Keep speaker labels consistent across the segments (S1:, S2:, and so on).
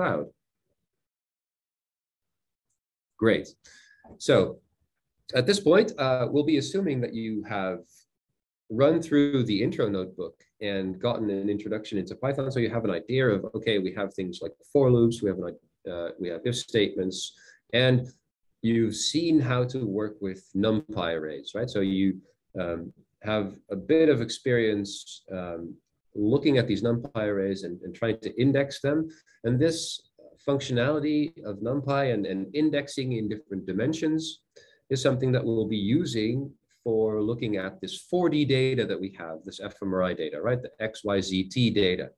S1: cloud. Great. So at this point, uh, we'll be assuming that you have run through the intro notebook and gotten an introduction into Python. So you have an idea of, okay, we have things like for loops, we have, an, uh, we have if statements, and you've seen how to work with NumPy arrays, right? So you um, have a bit of experience um, looking at these NumPy arrays and, and trying to index them. And this functionality of NumPy and, and indexing in different dimensions is something that we'll be using for looking at this 4D data that we have, this fMRI data, right? The XYZT data.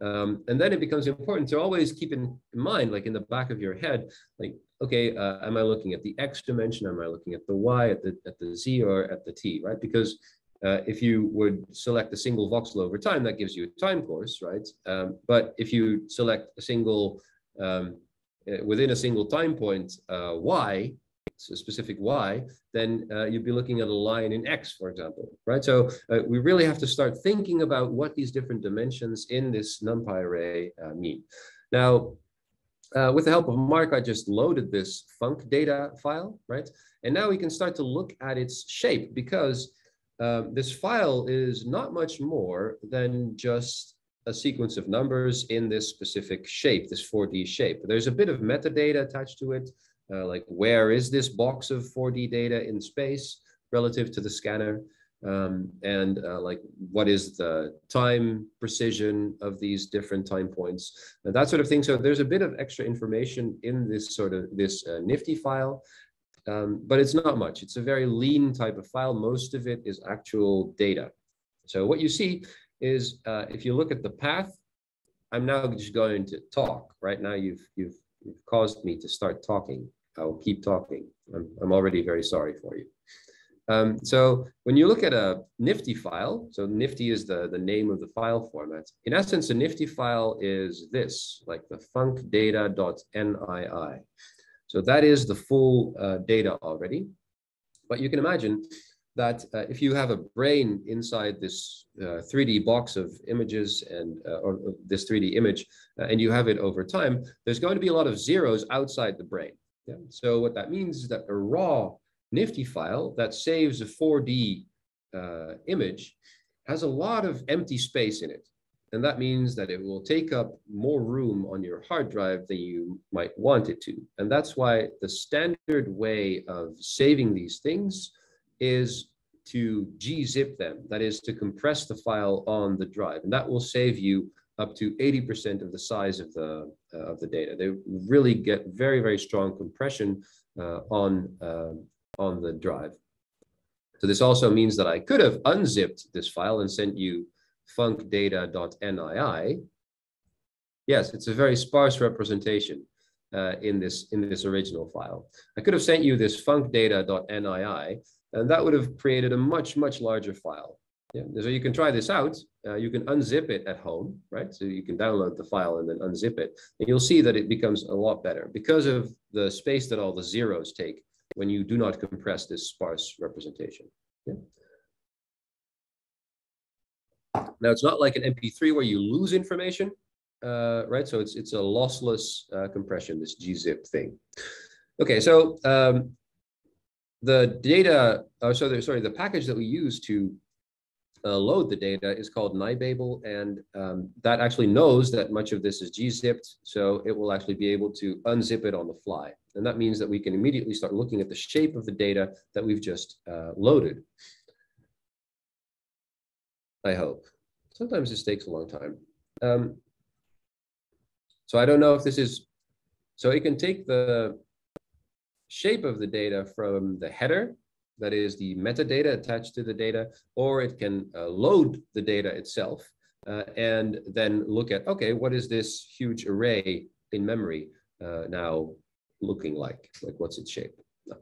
S1: Um, and then it becomes important to always keep in mind, like in the back of your head, like, okay, uh, am I looking at the X dimension? Am I looking at the Y, at the, at the Z, or at the T, right? Because uh, if you would select a single voxel over time, that gives you a time course, right? Um, but if you select a single, um, uh, within a single time point, uh, Y, a specific Y, then uh, you'd be looking at a line in X, for example, right? So uh, we really have to start thinking about what these different dimensions in this NumPy array uh, mean. Now, uh, with the help of Mark, I just loaded this func data file, right? And now we can start to look at its shape because um, this file is not much more than just a sequence of numbers in this specific shape, this 4D shape. There's a bit of metadata attached to it, uh, like where is this box of 4D data in space relative to the scanner? Um, and uh, like what is the time precision of these different time points, and that sort of thing. So there's a bit of extra information in this sort of this uh, NIfTI file, um, but it's not much. It's a very lean type of file. Most of it is actual data. So what you see is uh, if you look at the path, I'm now just going to talk. Right now, you've you've you've caused me to start talking. I'll keep talking. I'm, I'm already very sorry for you. Um, so when you look at a NIfTI file, so NIfTI is the, the name of the file format. In essence, a NIfTI file is this, like the funcdata.nii. So that is the full uh, data already. But you can imagine that uh, if you have a brain inside this uh, 3D box of images and uh, or this 3D image, uh, and you have it over time, there's going to be a lot of zeros outside the brain. Yeah. So what that means is that a raw NIfTI file that saves a 4D uh, image has a lot of empty space in it. And that means that it will take up more room on your hard drive than you might want it to. And that's why the standard way of saving these things is to gzip them, that is to compress the file on the drive. And that will save you up to 80% of the size of the, uh, of the data. They really get very, very strong compression uh, on, uh, on the drive. So this also means that I could have unzipped this file and sent you funcdata.nii. Yes, it's a very sparse representation uh, in, this, in this original file. I could have sent you this funcdata.nii, and that would have created a much, much larger file. Yeah, so you can try this out. Uh, you can unzip it at home, right? So you can download the file and then unzip it. And you'll see that it becomes a lot better because of the space that all the zeros take when you do not compress this sparse representation. Yeah. Now it's not like an MP3 where you lose information, uh, right? So it's it's a lossless uh, compression, this gzip thing. Okay, so um, the data, uh, so sorry, the package that we use to uh, load the data is called nibabel, and um, that actually knows that much of this is gzipped, so it will actually be able to unzip it on the fly. And that means that we can immediately start looking at the shape of the data that we've just uh, loaded. I hope. Sometimes this takes a long time. Um, so I don't know if this is, so it can take the shape of the data from the header, that is the metadata attached to the data, or it can uh, load the data itself uh, and then look at, okay, what is this huge array in memory uh, now looking like? Like what's its shape?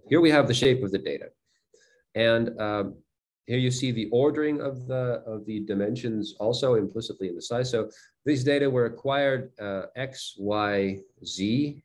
S1: Here we have the shape of the data. And um, here you see the ordering of the of the dimensions also implicitly in the size. So these data were acquired uh, X, Y, Z,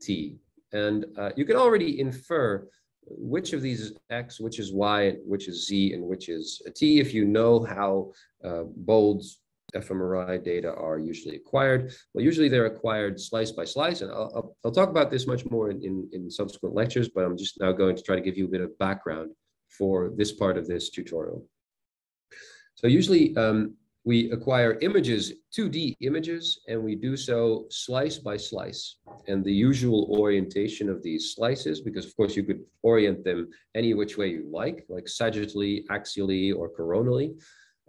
S1: T. And uh, you can already infer which of these is X, which is Y, which is Z, and which is T if you know how uh, bolds fMRI data are usually acquired? Well, usually they're acquired slice by slice, and I'll, I'll, I'll talk about this much more in, in, in, subsequent lectures, but I'm just now going to try to give you a bit of background for this part of this tutorial. So usually um, we acquire images, 2D images, and we do so slice by slice. And the usual orientation of these slices, because of course you could orient them any which way you like, like sagittally, axially, or coronally.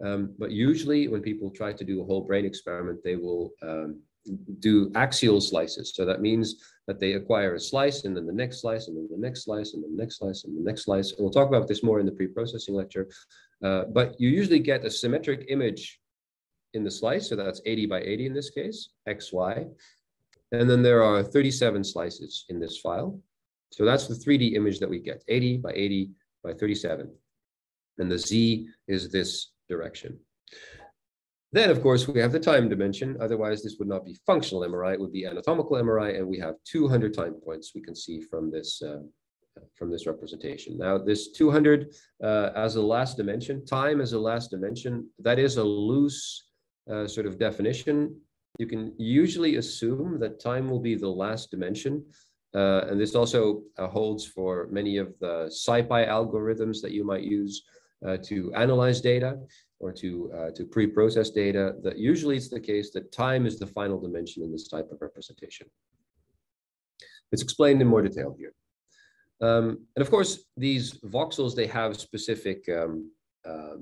S1: Um, but usually when people try to do a whole brain experiment, they will um, do axial slices. So that means that they acquire a slice and then the next slice and then the next slice and the next slice and the next slice. And we'll talk about this more in the pre-processing lecture. Uh, but you usually get a symmetric image in the slice. So that's 80 by 80 in this case, XY. And then there are 37 slices in this file. So that's the 3D image that we get, 80 by 80 by 37. And the Z is this direction. Then, of course, we have the time dimension. Otherwise, this would not be functional MRI. It would be anatomical MRI, and we have 200 time points we can see from this uh, from this representation. Now, this 200 uh, as a last dimension, time as a last dimension, that is a loose uh, sort of definition. You can usually assume that time will be the last dimension. Uh, and this also uh, holds for many of the SciPy algorithms that you might use uh, to analyze data or to, uh, to pre-process data. That usually it's the case that time is the final dimension in this type of representation. It's explained in more detail here. Um, and of course, these voxels, they have specific um, uh,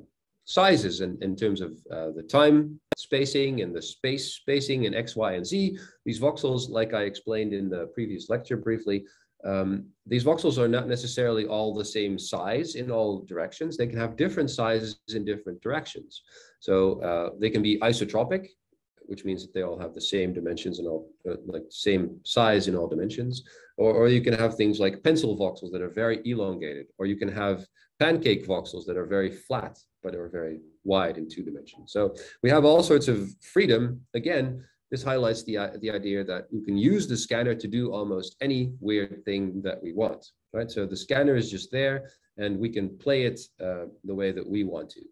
S1: sizes in, in terms of uh, the time spacing and the space spacing in X, Y, and Z. These voxels, like I explained in the previous lecture briefly, um, these voxels are not necessarily all the same size in all directions. They can have different sizes in different directions. So uh, they can be isotropic, which means that they all have the same dimensions and all uh, like same size in all dimensions. Or, or you can have things like pencil voxels that are very elongated, or you can have pancake voxels that are very flat, but are very wide in two dimensions. So we have all sorts of freedom. Again, this highlights the, the idea that you can use the scanner to do almost any weird thing that we want, right? So the scanner is just there and we can play it uh, the way that we want to.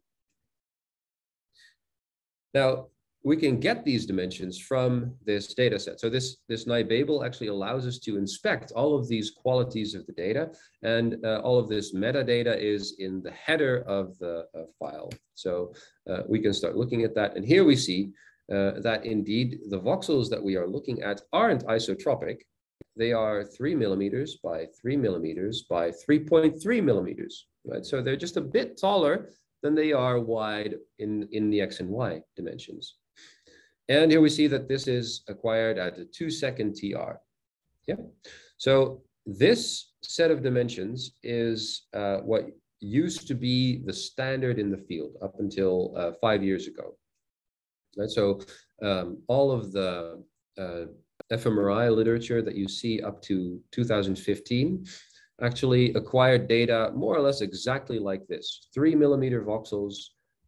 S1: Now, we can get these dimensions from this data set. So this, this nibabel actually allows us to inspect all of these qualities of the data and uh, all of this metadata is in the header of the uh, file. So uh, we can start looking at that. And here we see uh, that indeed the voxels that we are looking at aren't isotropic. They are three millimeters by three millimeters by 3.3 millimeters, right? So they're just a bit taller than they are wide in, in the X and Y dimensions. And here we see that this is acquired at a two second TR. Yeah. So this set of dimensions is uh, what used to be the standard in the field up until uh, five years ago. Right? So um, all of the uh, fMRI literature that you see up to 2015 actually acquired data more or less exactly like this, three millimeter voxels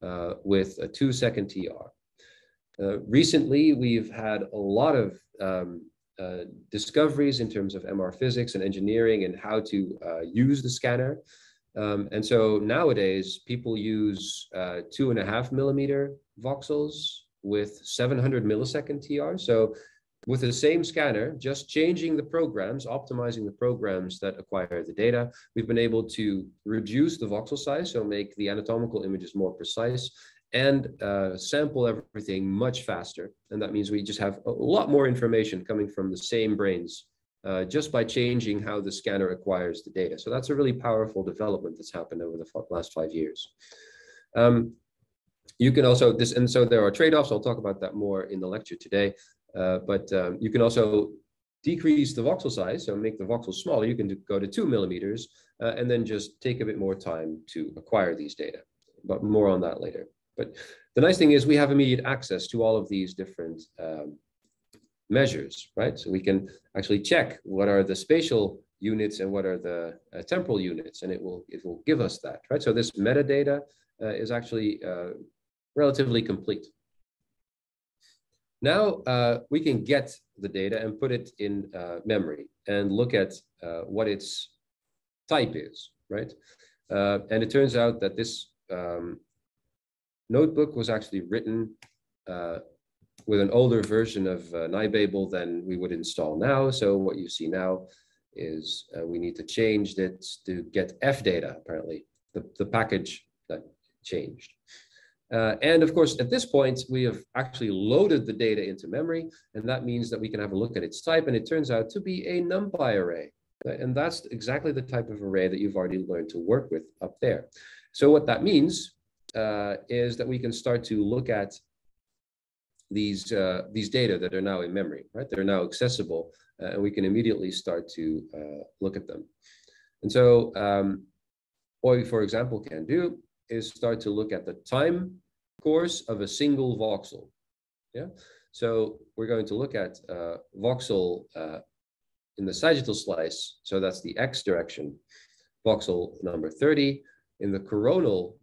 S1: uh, with a two second TR. Uh, recently, we've had a lot of um, uh, discoveries in terms of MR physics and engineering and how to uh, use the scanner. Um, and so nowadays, people use uh, two and a half millimeter voxels with 700 millisecond TR. So with the same scanner, just changing the programs, optimizing the programs that acquire the data, we've been able to reduce the voxel size, so make the anatomical images more precise and uh, sample everything much faster. And that means we just have a lot more information coming from the same brains uh, just by changing how the scanner acquires the data. So that's a really powerful development that's happened over the last five years. Um, you can also this, and so there are trade-offs. I'll talk about that more in the lecture today. Uh, but um, you can also decrease the voxel size, so make the voxel smaller. You can do, go to two millimeters, uh, and then just take a bit more time to acquire these data. But more on that later. But the nice thing is we have immediate access to all of these different um, measures, right? So we can actually check what are the spatial units and what are the uh, temporal units, and it will it will give us that, right? So this metadata is actually uh, relatively complete. Now uh, we can get the data and put it in uh, memory and look at uh, what its type is, right? and it turns out that this um, notebook was actually written uh, with an older version of uh, nibabel than we would install now. So what you see now is uh, we need to change it to get F data, apparently, the, the package changed. Uh, and of course, at this point, we have actually loaded the data into memory, and that means that we can have a look at its type, and it turns out to be a NumPy array. And that's exactly the type of array that you've already learned to work with up there. So what that means uh, is that we can start to look at these, uh, these data that are now in memory, right? They're now accessible, uh, and we can immediately start to uh, look at them. And so um, what we, for example, can do is start to look at the time course of a single voxel. Yeah. So we're going to look at uh, voxel uh, in the sagittal slice. So that's the x direction, voxel number 30. In the coronal,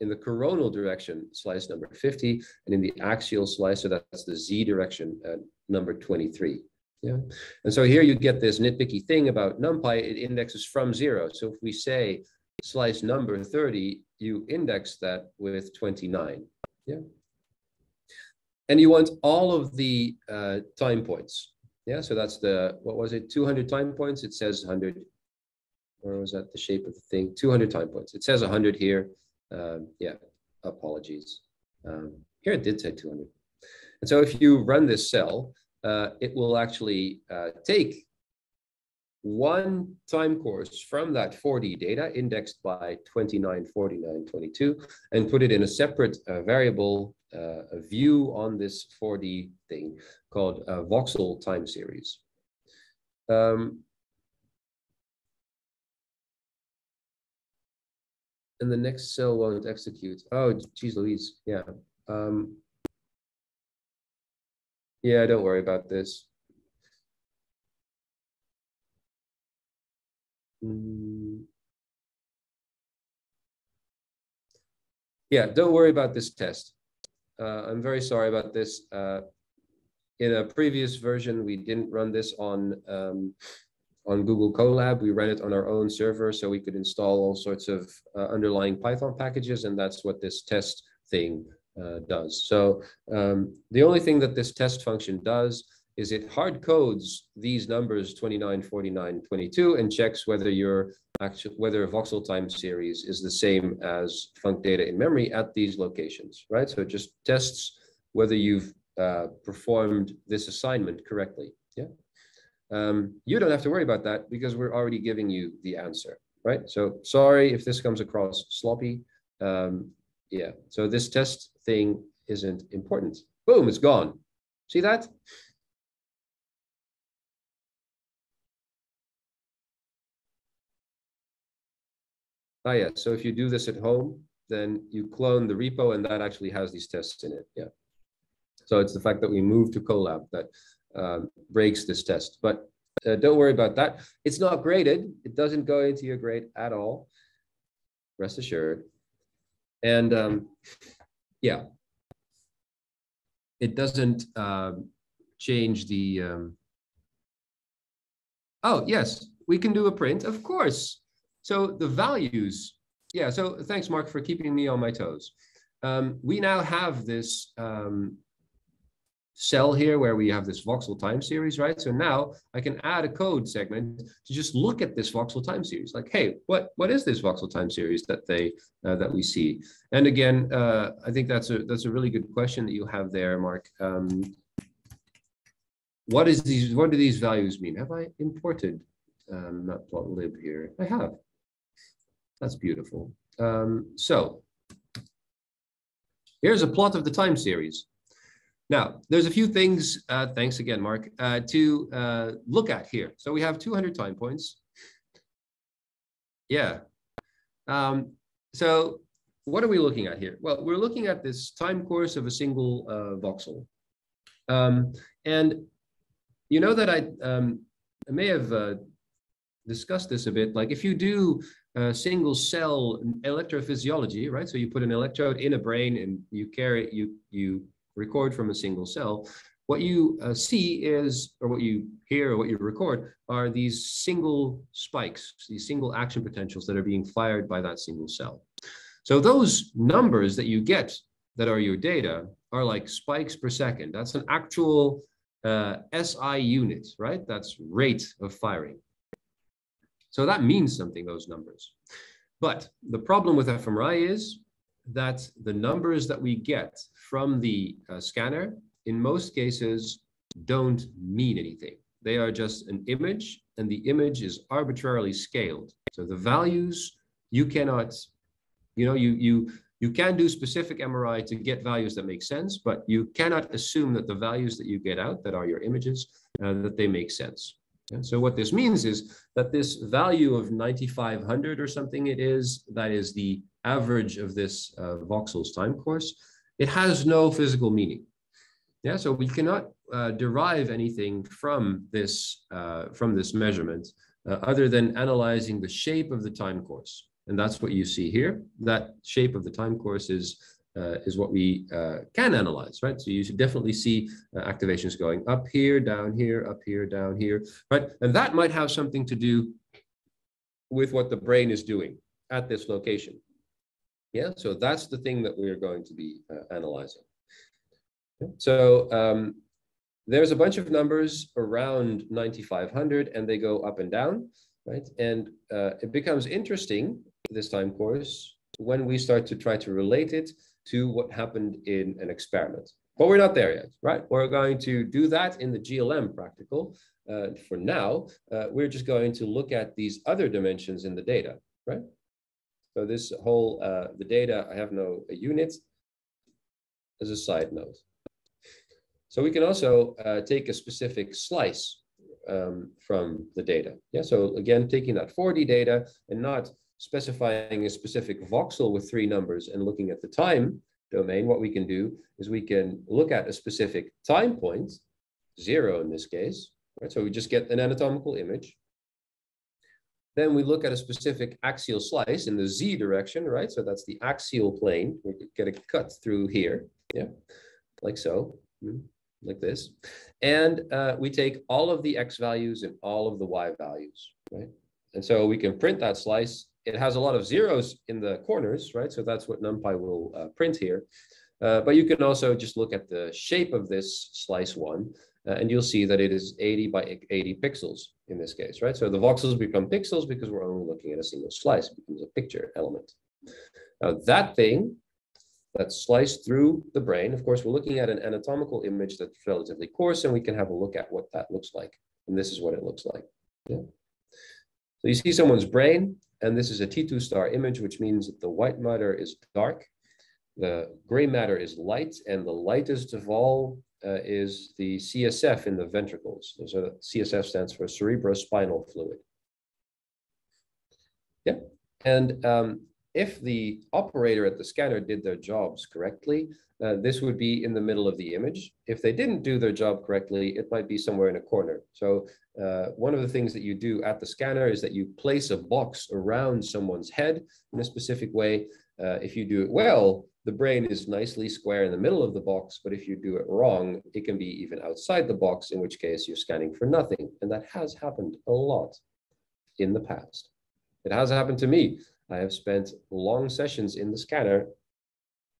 S1: in the coronal direction, slice number 50, and in the axial slice, so that's the z direction, uh, number 23. Yeah. And so here you get this nitpicky thing about NumPy, it indexes from zero. So if we say slice number 30, you index that with 29. Yeah. And you want all of the uh, time points. Yeah, so that's the, what was it, 200 time points? It says 100, or was that the shape of the thing? 200 time points. It says 100 here. Um, yeah, apologies. Um, here it did say 200. And so if you run this cell, uh, it will actually uh, take one time course from that 4D data indexed by 29, 49, 22, and put it in a separate uh, variable uh, view on this 4D thing called a voxel time series. Um, and the next cell won't execute. Oh, geez Louise, yeah. Um, yeah, don't worry about this. Yeah, don't worry about this test. Uh, I'm very sorry about this. Uh, in a previous version, we didn't run this on um, on Google Colab. We ran it on our own server so we could install all sorts of uh, underlying Python packages, and that's what this test thing uh, does. So um, the only thing that this test function does is it hard codes these numbers 29, 49, 22 and checks whether your actual whether a voxel time series is the same as func data in memory at these locations, right? So it just tests whether you've uh, performed this assignment correctly. Yeah. Um, you don't have to worry about that because we're already giving you the answer, right? So sorry if this comes across sloppy. Um, yeah, so this test thing isn't important. Boom, it's gone. See that? Ah, yeah. So if you do this at home, then you clone the repo and that actually has these tests in it. Yeah. So it's the fact that we moved to Colab that um, breaks this test. But uh, don't worry about that. It's not graded. It doesn't go into your grade at all. Rest assured. And um, yeah, it doesn't um, change the. Um... Oh, yes, we can do a print, of course. So the values, yeah, so thanks, Mark, for keeping me on my toes. Um, we now have this um, cell here where we have this voxel time series, right? So now I can add a code segment to just look at this voxel time series. Like, hey, what what is this voxel time series that they uh, that we see? And again, uh, I think that's a that's a really good question that you have there, Mark. Um, what is these? What do these values mean? Have I imported um, matplotlib here? I have. That's beautiful. Um, so here's a plot of the time series. Now, there's a few things, uh, thanks again, Mark, uh, to uh, look at here. So we have 200 time points. Yeah. Um, so what are we looking at here? Well, we're looking at this time course of a single uh, voxel. Um, and you know that I, um, I may have uh, discussed this a bit. Like if you do uh, single cell electrophysiology, right? So you put an electrode in a brain and you carry, you, you record from a single cell. What you uh, see is, or what you hear or what you record are these single spikes, these single action potentials that are being fired by that single cell. So those numbers that you get that are your data are like spikes per second. That's an actual uh, SI unit, right? That's rate of firing. So that means something, those numbers. But the problem with fMRI is that the numbers that we get from the uh, scanner, in most cases, don't mean anything. They are just an image, and the image is arbitrarily scaled. So the values you cannot, you know, you you you can do specific MRI to get values that make sense, but you cannot assume that the values that you get out, that are your images, uh, that they make sense. And so what this means is that this value of 9,500 or something it is, that is the average of this uh, voxels time course, it has no physical meaning. Yeah, so we cannot uh, derive anything from this, uh, from this measurement uh, other than analyzing the shape of the time course. And that's what you see here. That shape of the time course is uh, is what we uh, can analyze, right? So you should definitely see uh, activations going up here, down here, up here, down here, right? And that might have something to do with what the brain is doing at this location. Yeah, so that's the thing that we're going to be uh, analyzing. So um, there's a bunch of numbers around 9,500 and they go up and down, right? And uh, it becomes interesting this time course when we start to try to relate it to what happened in an experiment. But we're not there yet, right? We're going to do that in the GLM practical. Uh, for now, uh, we're just going to look at these other dimensions in the data, right? So this whole, uh, the data, I have no unit as a side note. So we can also uh, take a specific slice um, from the data. Yeah, so again, taking that 4D data and not specifying a specific voxel with three numbers and looking at the time domain, what we can do is we can look at a specific time point, zero in this case, right? So we just get an anatomical image. Then we look at a specific axial slice in the z direction, right? So that's the axial plane. We get a cut through here, yeah, like so, hmm, like this. And uh, we take all of the x values and all of the y values, right? And so we can print that slice it has a lot of zeros in the corners, right? So that's what NumPy will uh, print here. Uh, but you can also just look at the shape of this slice one, uh, and you'll see that it is 80 by 80 pixels in this case, right? So the voxels become pixels because we're only looking at a single slice, it becomes a picture element. Now that thing that's sliced through the brain, of course, we're looking at an anatomical image that's relatively coarse, and we can have a look at what that looks like. And this is what it looks like. Yeah. So you see someone's brain, and this is a T2 star image, which means that the white matter is dark, the gray matter is light, and the lightest of all uh, is the CSF in the ventricles. So CSF stands for cerebrospinal fluid. Yeah, and um, if the operator at the scanner did their jobs correctly, uh, this would be in the middle of the image. If they didn't do their job correctly, it might be somewhere in a corner. So uh, one of the things that you do at the scanner is that you place a box around someone's head in a specific way. Uh, if you do it well, the brain is nicely square in the middle of the box, but if you do it wrong, it can be even outside the box, in which case you're scanning for nothing. And that has happened a lot in the past. It has happened to me. I have spent long sessions in the scanner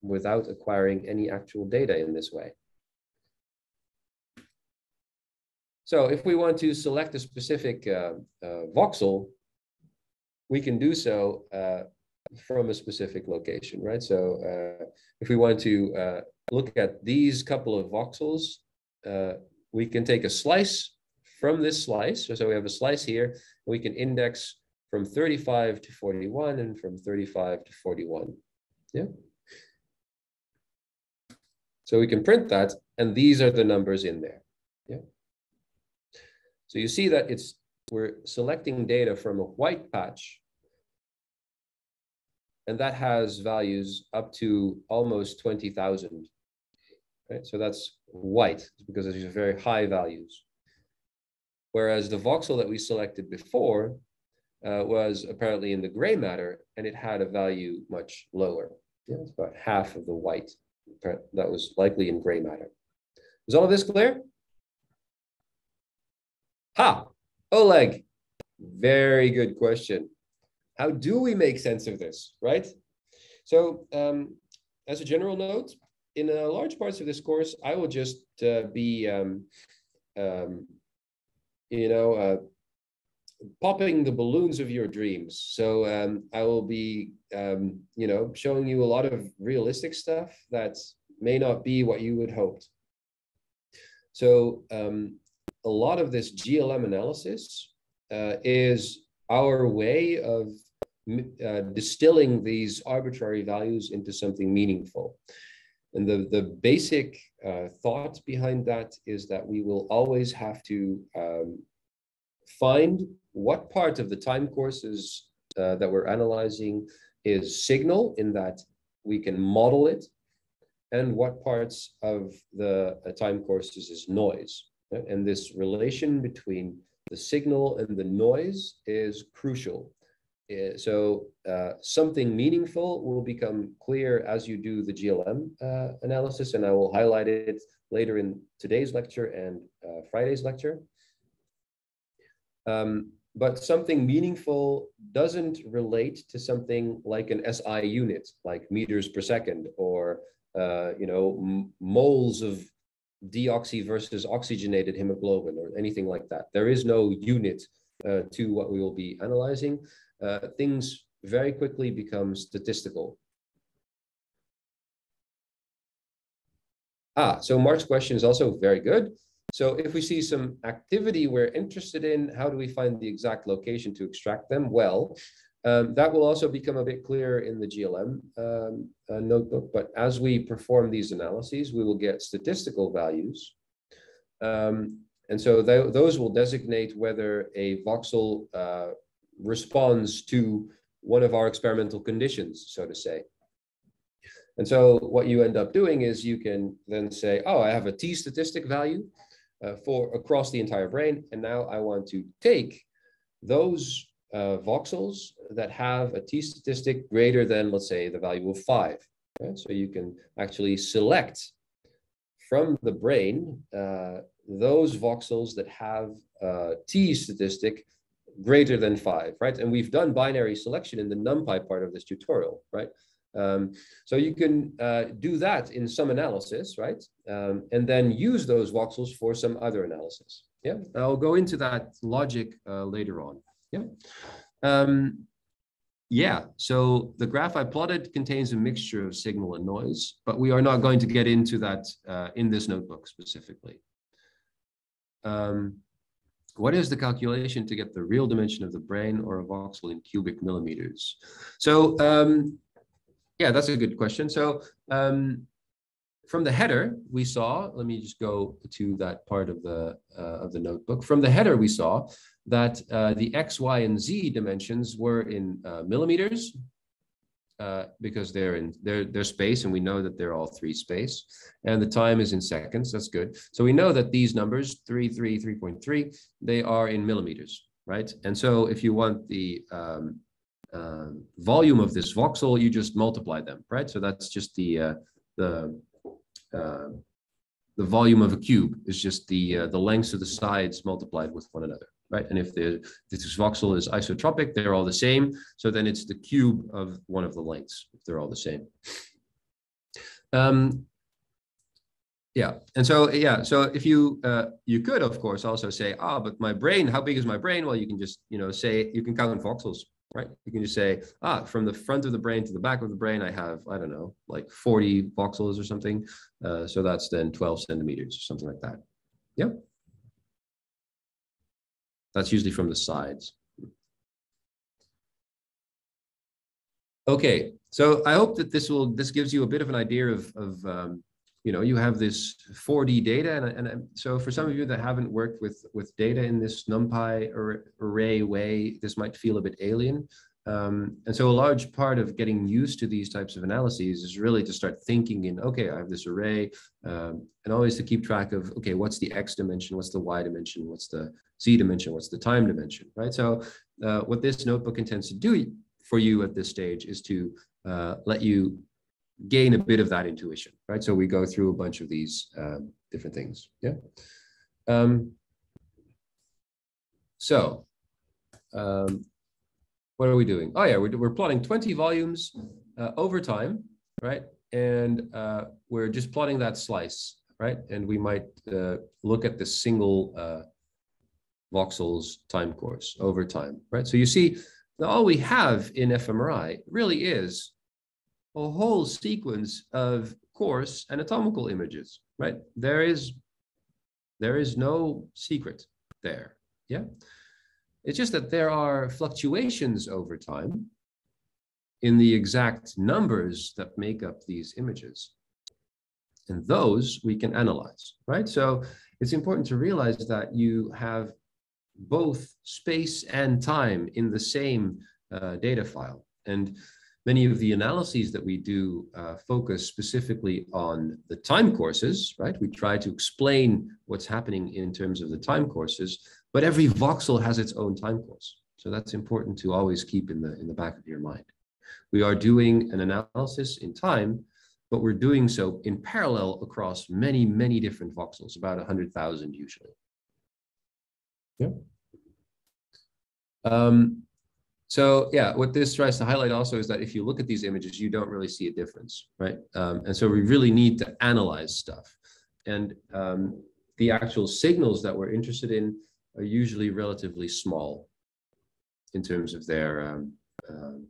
S1: without acquiring any actual data in this way. So if we want to select a specific uh, uh, voxel, we can do so uh, from a specific location, right? So uh, if we want to uh, look at these couple of voxels, uh, we can take a slice from this slice. So, so we have a slice here, we can index from 35 to 41 and from 35 to 41. Yeah. So we can print that, and these are the numbers in there. Yeah. So you see that it's we're selecting data from a white patch, and that has values up to almost 20,000. Right? So that's white because these are very high values. Whereas the voxel that we selected before uh, was apparently in the gray matter, and it had a value much lower. Yeah, it's about half of the white that was likely in gray matter. Is all of this clear? Ha, Oleg, very good question. How do we make sense of this, right? So um, as a general note, in a large parts of this course, I will just uh, be, um, um, you know, uh, popping the balloons of your dreams. So um, I will be, um, you know, showing you a lot of realistic stuff that may not be what you would hoped. So um, a lot of this GLM analysis uh, is our way of uh, distilling these arbitrary values into something meaningful. And the, the basic uh, thought behind that is that we will always have to um, find what part of the time courses uh, that we're analyzing is signal in that we can model it, and what parts of the uh, time courses is noise. And this relation between the signal and the noise is crucial. Uh, so uh, something meaningful will become clear as you do the GLM uh, analysis, and I will highlight it later in today's lecture and uh, Friday's lecture. Um, but something meaningful doesn't relate to something like an SI unit, like meters per second, or uh, you know moles of deoxy versus oxygenated hemoglobin, or anything like that. There is no unit uh, to what we will be analyzing. Uh, things very quickly become statistical. Ah, so Mark's question is also very good. So if we see some activity we're interested in, how do we find the exact location to extract them? Well, um, that will also become a bit clearer in the GLM um, uh, notebook. But as we perform these analyses, we will get statistical values. Um, and so th those will designate whether a voxel uh, responds to one of our experimental conditions, so to say. And so what you end up doing is you can then say, oh, I have a t statistic value uh, for across the entire brain. And now I want to take those uh, voxels that have a t statistic greater than, let's say, the value of five. Okay? So you can actually select from the brain uh, those voxels that have a t statistic greater than five, right? And we've done binary selection in the NumPy part of this tutorial, right? Um, so you can uh, do that in some analysis, right? Um, and then use those voxels for some other analysis. Yeah, I'll go into that logic uh, later on. Yeah. Um, yeah, so the graph I plotted contains a mixture of signal and noise, but we are not going to get into that uh, in this notebook specifically. Um, what is the calculation to get the real dimension of the brain or a voxel in cubic millimeters? So um, yeah, that's a good question. So um, from the header, we saw, let me just go to that part of the, uh, of the notebook. From the header, we saw that uh, the X, Y, and Z dimensions were in uh, millimeters uh, because they're in they're, they're space and we know that they're all three space and the time is in seconds. That's good. So we know that these numbers, 3, 3, 3.3, they are in millimeters, right? And so if you want the um, uh, volume of this voxel, you just multiply them, right? So that's just the uh, the uh, the volume of a cube is just the uh, the lengths of the sides multiplied with one another, right? And if the this voxel is isotropic, they're all the same. So then it's the cube of one of the lengths if they're all the same. Um, yeah, and so yeah, so if you uh, you could of course also say, ah, but my brain, how big is my brain? Well, you can just you know say you can count in voxels, right? You can just say, ah, from the front of the brain to the back of the brain, I have, I don't know, like 40 voxels or something. Uh, so that's then 12 centimeters or something like that. Yeah. That's usually from the sides. Okay, so I hope that this will, this gives you a bit of an idea of, of um, you know, you have this 4D data. And, and so for some of you that haven't worked with, with data in this NumPy array way, this might feel a bit alien. Um, and so a large part of getting used to these types of analyses is really to start thinking in, okay, I have this array, um, and always to keep track of, okay, what's the X dimension, what's the Y dimension, what's the Z dimension, what's the time dimension, right? So uh, what this notebook intends to do for you at this stage is to uh, let you gain a bit of that intuition, right? So we go through a bunch of these um, different things. Yeah. Um, so um, what are we doing? Oh yeah, we're, we're plotting 20 volumes uh, over time, right? and uh, we're just plotting that slice, right? And we might uh, look at the single uh, voxel's time course over time, right? So you see, all we have in fMRI really is a whole sequence of coarse anatomical images, right? There is, there is no secret there, yeah? It's just that there are fluctuations over time in the exact numbers that make up these images. And those we can analyze, right? So it's important to realize that you have both space and time in the same uh, data file. And many of the analyses that we do uh, focus specifically on the time courses, right? We try to explain what's happening in terms of the time courses, but every voxel has its own time course. So that's important to always keep in the, in the back of your mind. We are doing an analysis in time, but we're doing so in parallel across many, many different voxels, about 100,000 usually. Yeah. Um, so yeah, what this tries to highlight also is that if you look at these images, you don't really see a difference, right? Um, and so we really need to analyze stuff. And um, the actual signals that we're interested in are usually relatively small in terms of their, um, um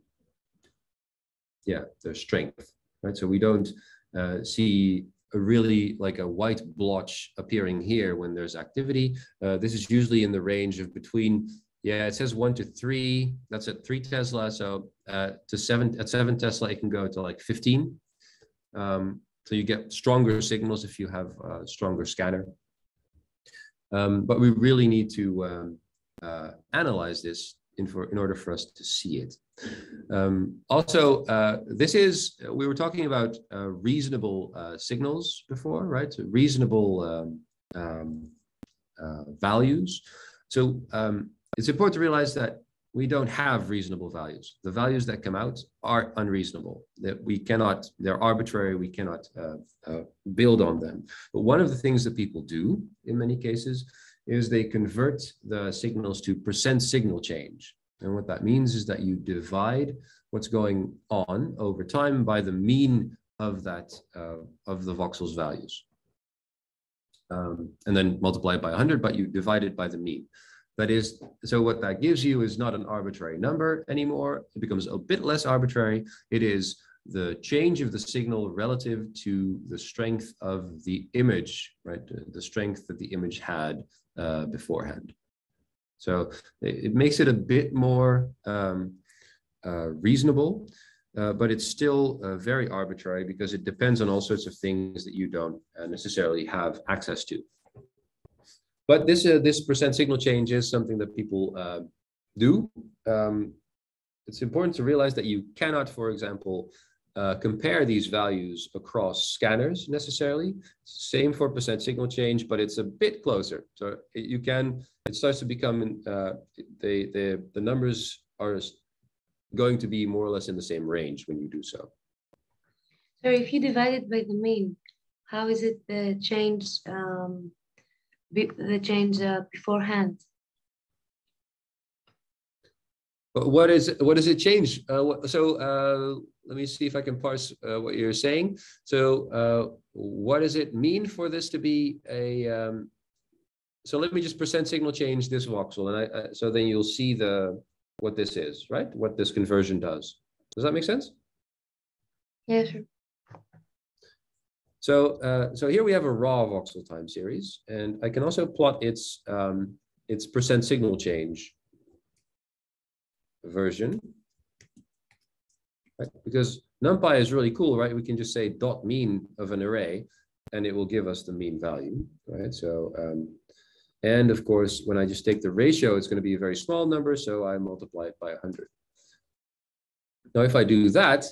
S1: yeah, their strength, right? So we don't uh, see a really like a white blotch appearing here when there's activity. Uh, this is usually in the range of between yeah, it says one to three. That's at three Tesla. So uh, to seven at seven Tesla, it can go to like 15. Um, so you get stronger signals if you have a stronger scanner. Um, but we really need to um, uh, analyze this in, for, in order for us to see it. Um, also, uh, this is, we were talking about uh, reasonable uh, signals before, right? So reasonable um, um, uh, values. So um, it's important to realize that we don't have reasonable values. The values that come out are unreasonable, that we cannot, they're arbitrary, we cannot uh, uh, build on them. But one of the things that people do in many cases is they convert the signals to percent signal change. And what that means is that you divide what's going on over time by the mean of that, uh, of the voxel's values. Um, and then multiply it by 100, but you divide it by the mean. That is, so what that gives you is not an arbitrary number anymore. It becomes a bit less arbitrary. It is the change of the signal relative to the strength of the image, right? The strength that the image had uh, beforehand. So it, makes it a bit more um, uh, reasonable, uh, but it's still uh, very arbitrary because it depends on all sorts of things that you don't uh, necessarily have access to. But this uh, this percent signal change is something that people uh, do. Um, it's important to realize that you cannot, for example, uh, compare these values across scanners necessarily. Same for percent signal change, but it's a bit closer. So it, you can, it starts to become, uh, the, the, the numbers are going to be more or less in the same range when you do so.
S2: So if you divide it by the mean, how is it uh, changed um, the change uh, beforehand.
S1: But what is what does it change? Uh, so uh, let me see if I can parse uh, what you're saying. So uh, what does it mean for this to be a? Um, so let me just percent signal change this voxel, and I, uh, so then you'll see the what this is, right? What this conversion does. Does that make sense?
S2: Yeah, sure.
S1: So, uh, so here we have a raw voxel time series, and I can also plot its, um, its percent signal change version. Right? Because NumPy is really cool, right? We can just say dot mean of an array, and it will give us the mean value, right? So, um, and of course, when I just take the ratio, it's going to be a very small number, so I multiply it by 100. Now, if I do that,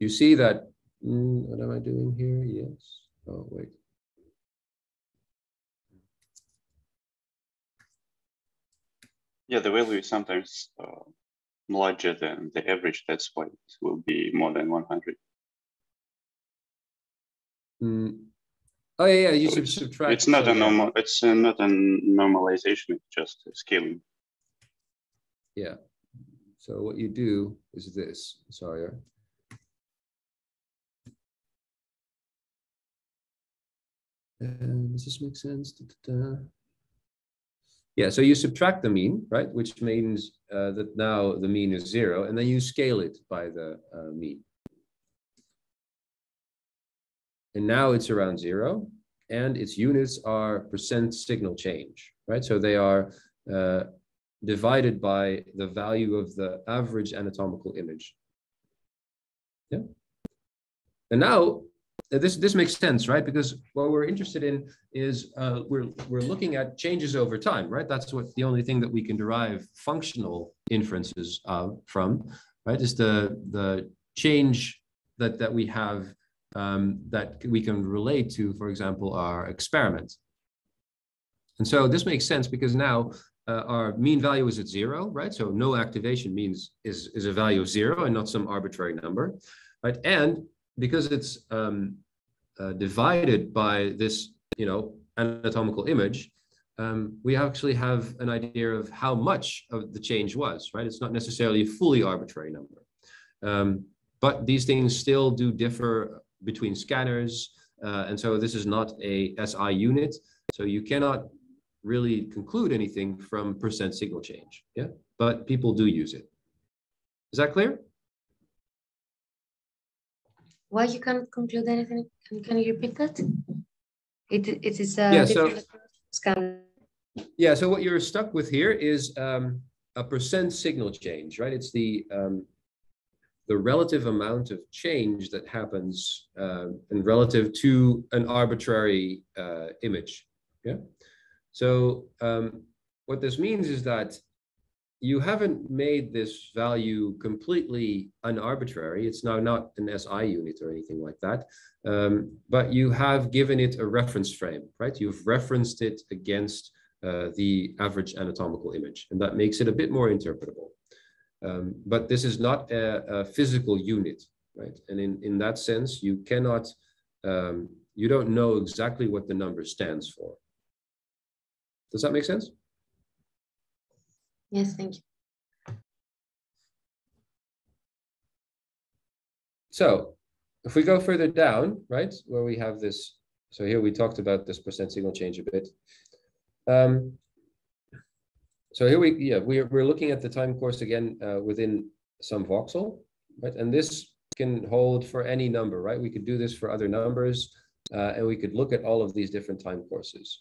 S1: you see that Mm, what am I doing here? Yes. Oh, wait.
S3: Yeah, the value is sometimes uh, larger than the average. That's why it will be more than 100.
S1: Mm. Oh yeah, yeah. You so should subtract.
S3: It's not so, a normal. It's uh, not a normalization. It's just scaling.
S1: Yeah. So what you do is this. Sorry. And does this make sense? Da, da, da. Yeah, so you subtract the mean, right? Which means uh, that now the mean is zero, and then you scale it by the uh, mean. And now it's around zero, and its units are percent signal change, right? So they are uh, divided by the value of the average anatomical image. Yeah. And now uh, this this makes sense, right? Because what we're interested in is uh, we're we're looking at changes over time, right? That's what the only thing that we can derive functional inferences uh, from, right? Is the the change that that we have um, that we can relate to, for example, our experiment. And so this makes sense because now uh, our mean value is at zero, right? So no activation means is is a value of zero and not some arbitrary number, right? And because it's um, uh, divided by this, you know, anatomical image, um, we actually have an idea of how much of the change was, right? It's not necessarily a fully arbitrary number. Um, but these things still do differ between scanners. Uh, and so this is not a SI unit. So you cannot really conclude anything from percent signal change. Yeah, but people do use it. Is that clear?
S2: Why you cannot conclude anything? Can, can you repeat that? It, it is a
S1: Yeah, so-
S2: scan.
S1: Yeah, so what you're stuck with here is um, a percent signal change, right? It's the um, the relative amount of change that happens uh, in relative to an arbitrary uh, image. Yeah. So um, what this means is that you haven't made this value completely unarbitrary. It's now not an SI unit or anything like that, um, but you have given it a reference frame, right? You've referenced it against uh, the average anatomical image, and that makes it a bit more interpretable. Um, but this is not a, a, physical unit, right? And in, in that sense, you cannot, um, you don't know exactly what the number stands for. Does that make sense?
S2: Yes, thank you.
S1: So if we go further down, right, where we have this, so here we talked about this percent signal change a bit. Um, so here we, yeah, we're, we're looking at the time course again uh, within some voxel, right? And this can hold for any number, right? We could do this for other numbers, uh, and we could look at all of these different time courses.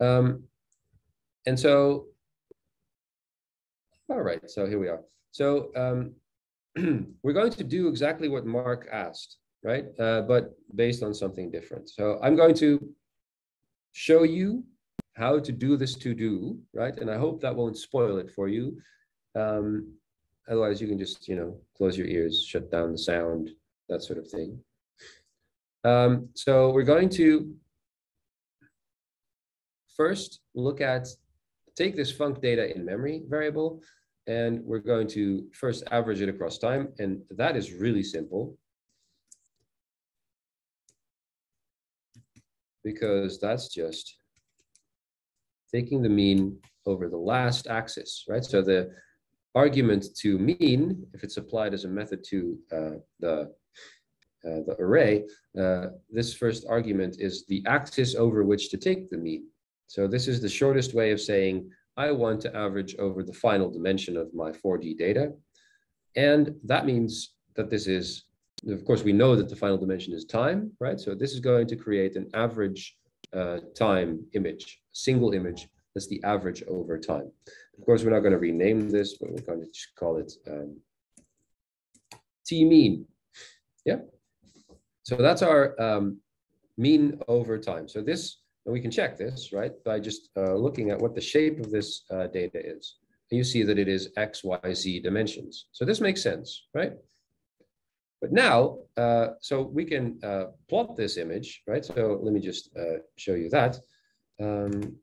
S1: Um, and so, all right, so here we are. So um, we're going to do exactly what Mark asked, right? Uh, but based on something different. So I'm going to show you how to do this to do, right? And I hope that won't spoil it for you. Um, otherwise, you can just, you know, close your ears, shut down the sound, that sort of thing. Um, so we're going to first look at, take this func data in memory variable, and we're going to first average it across time. And that is really simple. Because that's just taking the mean over the last axis, right? So the argument to mean, if it's applied as a method to uh, the uh, the array, uh, this first argument is the axis over which to take the mean. So this is the shortest way of saying, I want to average over the final dimension of my 4D data. And that means that this is, of course, we know that the final dimension is time, right? So this is going to create an average uh, time image, single image. That's the average over time. Of course, we're not going to rename this, but we're going to just call it um, T mean. Yeah. So that's our um, mean over time. So this, and we can check this, right, by just uh, looking at what the shape of this uh, data is. And you see that it is X, Y, Z dimensions. So this makes sense, right? But now, uh, so we can uh, plot this image, right? So let me just uh, show you that. Um,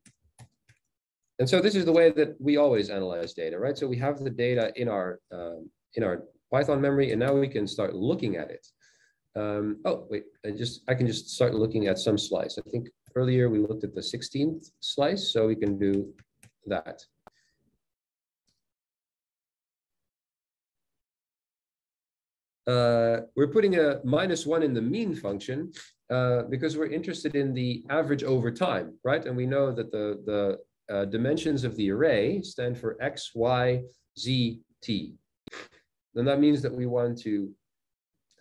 S1: and so this is the way that we always analyze data, right? So we have the data in our um, in our Python memory, and now we can start looking at it. Um, oh, wait, I just I can just start looking at some slice. I think earlier we looked at the 16th slice, so we can do that. Uh, we're putting a minus one in the mean function, uh, because we're interested in the average over time, right? And we know that the, the uh, dimensions of the array stand for x, y, z, t. Then that means that we want to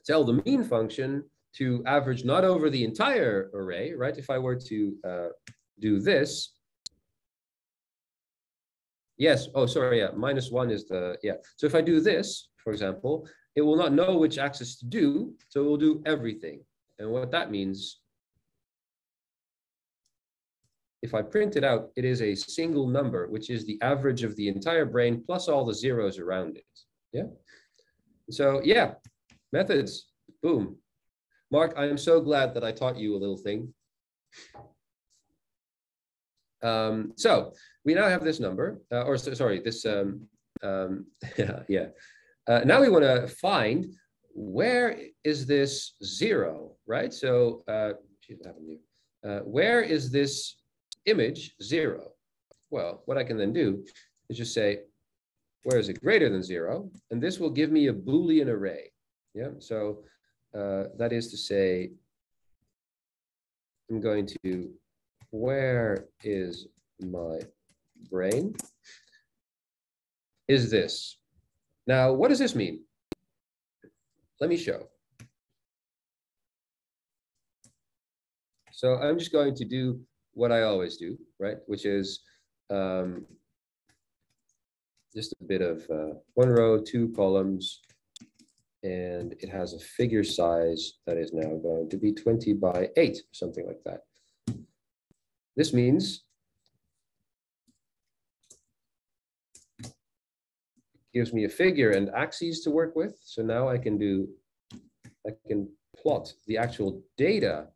S1: tell the mean function to average not over the entire array, right? If I were to uh, do this, yes, oh, sorry, yeah, minus one is the, yeah. So if I do this, for example, it will not know which axis to do, so it will do everything. And what that means, if I print it out, it is a single number, which is the average of the entire brain plus all the zeros around it. Yeah. So yeah, methods, boom. Mark, I am so glad that I taught you a little thing. Um, so we now have this number, uh, or so, sorry, this, um, um, yeah. Uh, now we want to find where is this zero, right? So, uh, geez? Uh, where is this image zero? Well, what I can then do is just say, where is it greater than zero? And this will give me a Boolean array. Yeah, so uh, that is to say, I'm going to, where is my brain? Is this. Now, what does this mean? Let me show. So I'm just going to do what I always do, right? Which is um, just a bit of uh, one row, two columns, and it has a figure size that is now going to be 20 by 8, something like that. This means gives me a figure and axes to work with. So now I can do, I can plot the actual data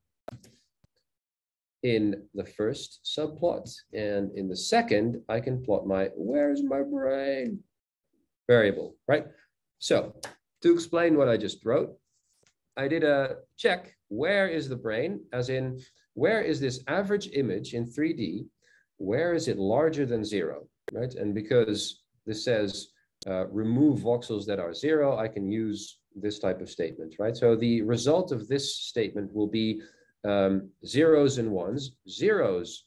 S1: in the first subplot. And in the second, I can plot my, where's my brain variable, right? So to explain what I just wrote, I did a check, where is the brain? As in, where is this average image in 3D? Where is it larger than zero, right? And because this says uh, remove voxels that are zero, I can use this type of statement, right? So the result of this statement will be um, zeros and ones, zeros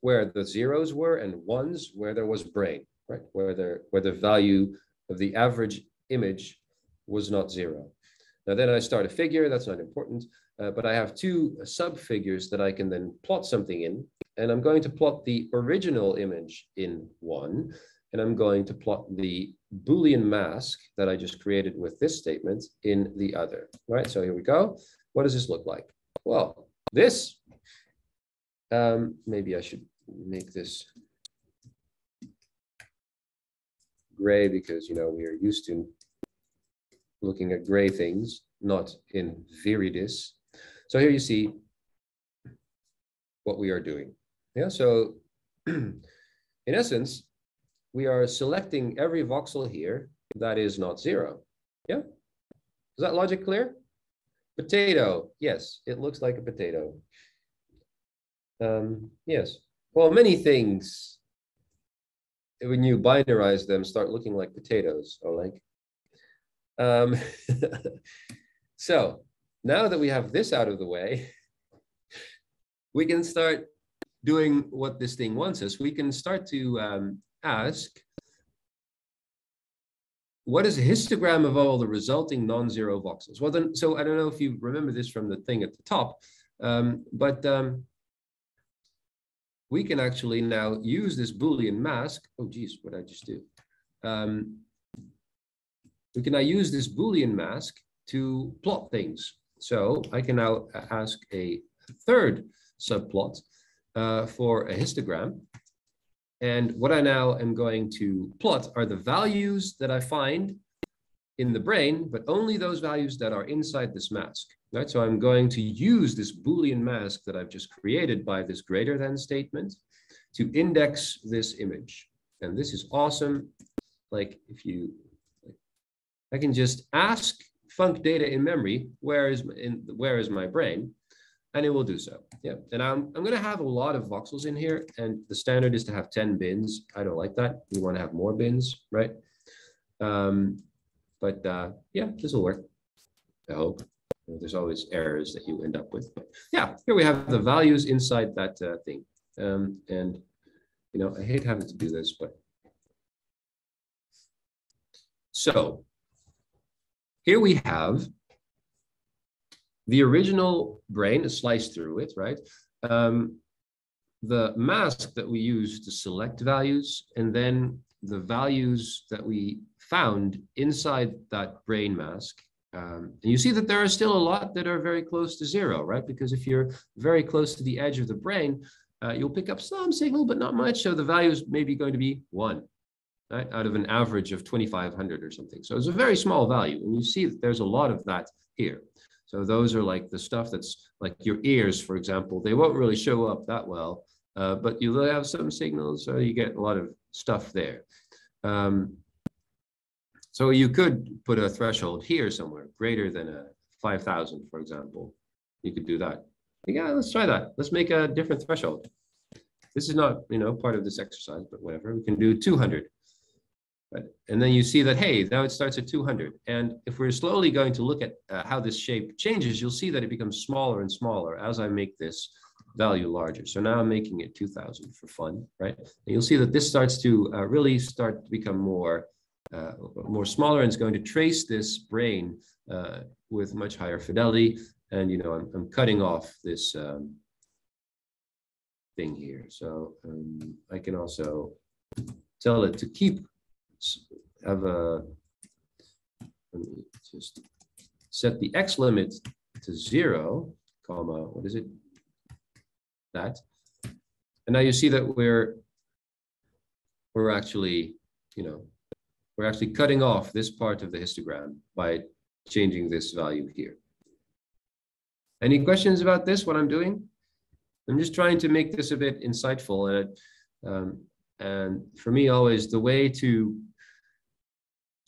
S1: where the zeros were and ones where there was brain, right? Where, there, where the value of the average image was not zero. Now then I start a figure, that's not important, uh, but I have two sub figures that I can then plot something in, and I'm going to plot the original image in one, and I'm going to plot the Boolean mask that I just created with this statement in the other, right? So here we go. What does this look like? Well, this, um, maybe I should make this gray because, you know, we are used to looking at gray things, not in viridis. So here you see what we are doing. Yeah, so in essence, we are selecting every voxel here that is not zero. Yeah, is that logic clear? Potato, yes, it looks like a potato. Um, yes, well, many things, when you binarize them, start looking like potatoes, or like um, so now that we have this out of the way, we can start doing what this thing wants us. We can start to um, ask, what is a histogram of all the resulting non-zero voxels? Well, then, so I don't know if you remember this from the thing at the top, um, but um, we can actually now use this Boolean mask. Oh, geez, what did I just do? Um, we can now use this Boolean mask to plot things. So I can now ask a third subplot uh, for a histogram. And what I now am going to plot are the values that I find in the brain, but only those values that are inside this mask. Right? So I'm going to use this Boolean mask that I've just created by this greater than statement to index this image. And this is awesome. Like if you I can just ask func data in memory, where is in where is my brain? And it will do so. Yeah. And I'm, I'm going to have a lot of voxels in here. And the standard is to have 10 bins. I don't like that. We want to have more bins, right? Um, but uh, yeah, this will work. I hope. there's always errors that you end up with. But yeah, here we have the values inside that uh, thing. Um, and, you know, I hate having to do this, but. So here we have the original brain sliced through it, right? Um, the mask that we use to select values, and then the values that we found inside that brain mask. Um, and you see that there are still a lot that are very close to zero, right? Because if you're very close to the edge of the brain, uh, you'll pick up some signal, but not much. So the value is maybe going to be one, right? Out of an average of 2,500 or something. So it's a very small value. And you see that there's a lot of that here. So those are like the stuff that's like your ears, for example, they won't really show up that well, uh, but you will have some signals, so you get a lot of stuff there. Um, so you could put a threshold here somewhere greater than a 5,000, for example. You could do that. Yeah, let's try that. Let's make a different threshold. This is not, you know, part of this exercise, but whatever. We can do 200. And then you see that, hey, now it starts at 200. And if we're slowly going to look at uh, how this shape changes, you'll see that it becomes smaller and smaller as I make this value larger. So now I'm making it 2000 for fun, right? And you'll see that this starts to uh, really start to become more, uh, more smaller and it's going to trace this brain uh, with much higher fidelity. And, you know, I'm, I'm cutting off this um, thing here. So um, I can also tell it to keep have a, let me just set the x limit to zero, comma, what is it? That. And now you see that we're, we're actually, you know, we're actually cutting off this part of the histogram by changing this value here. Any questions about this, what I'm doing? I'm just trying to make this a bit insightful. And, um, and for me, always the way to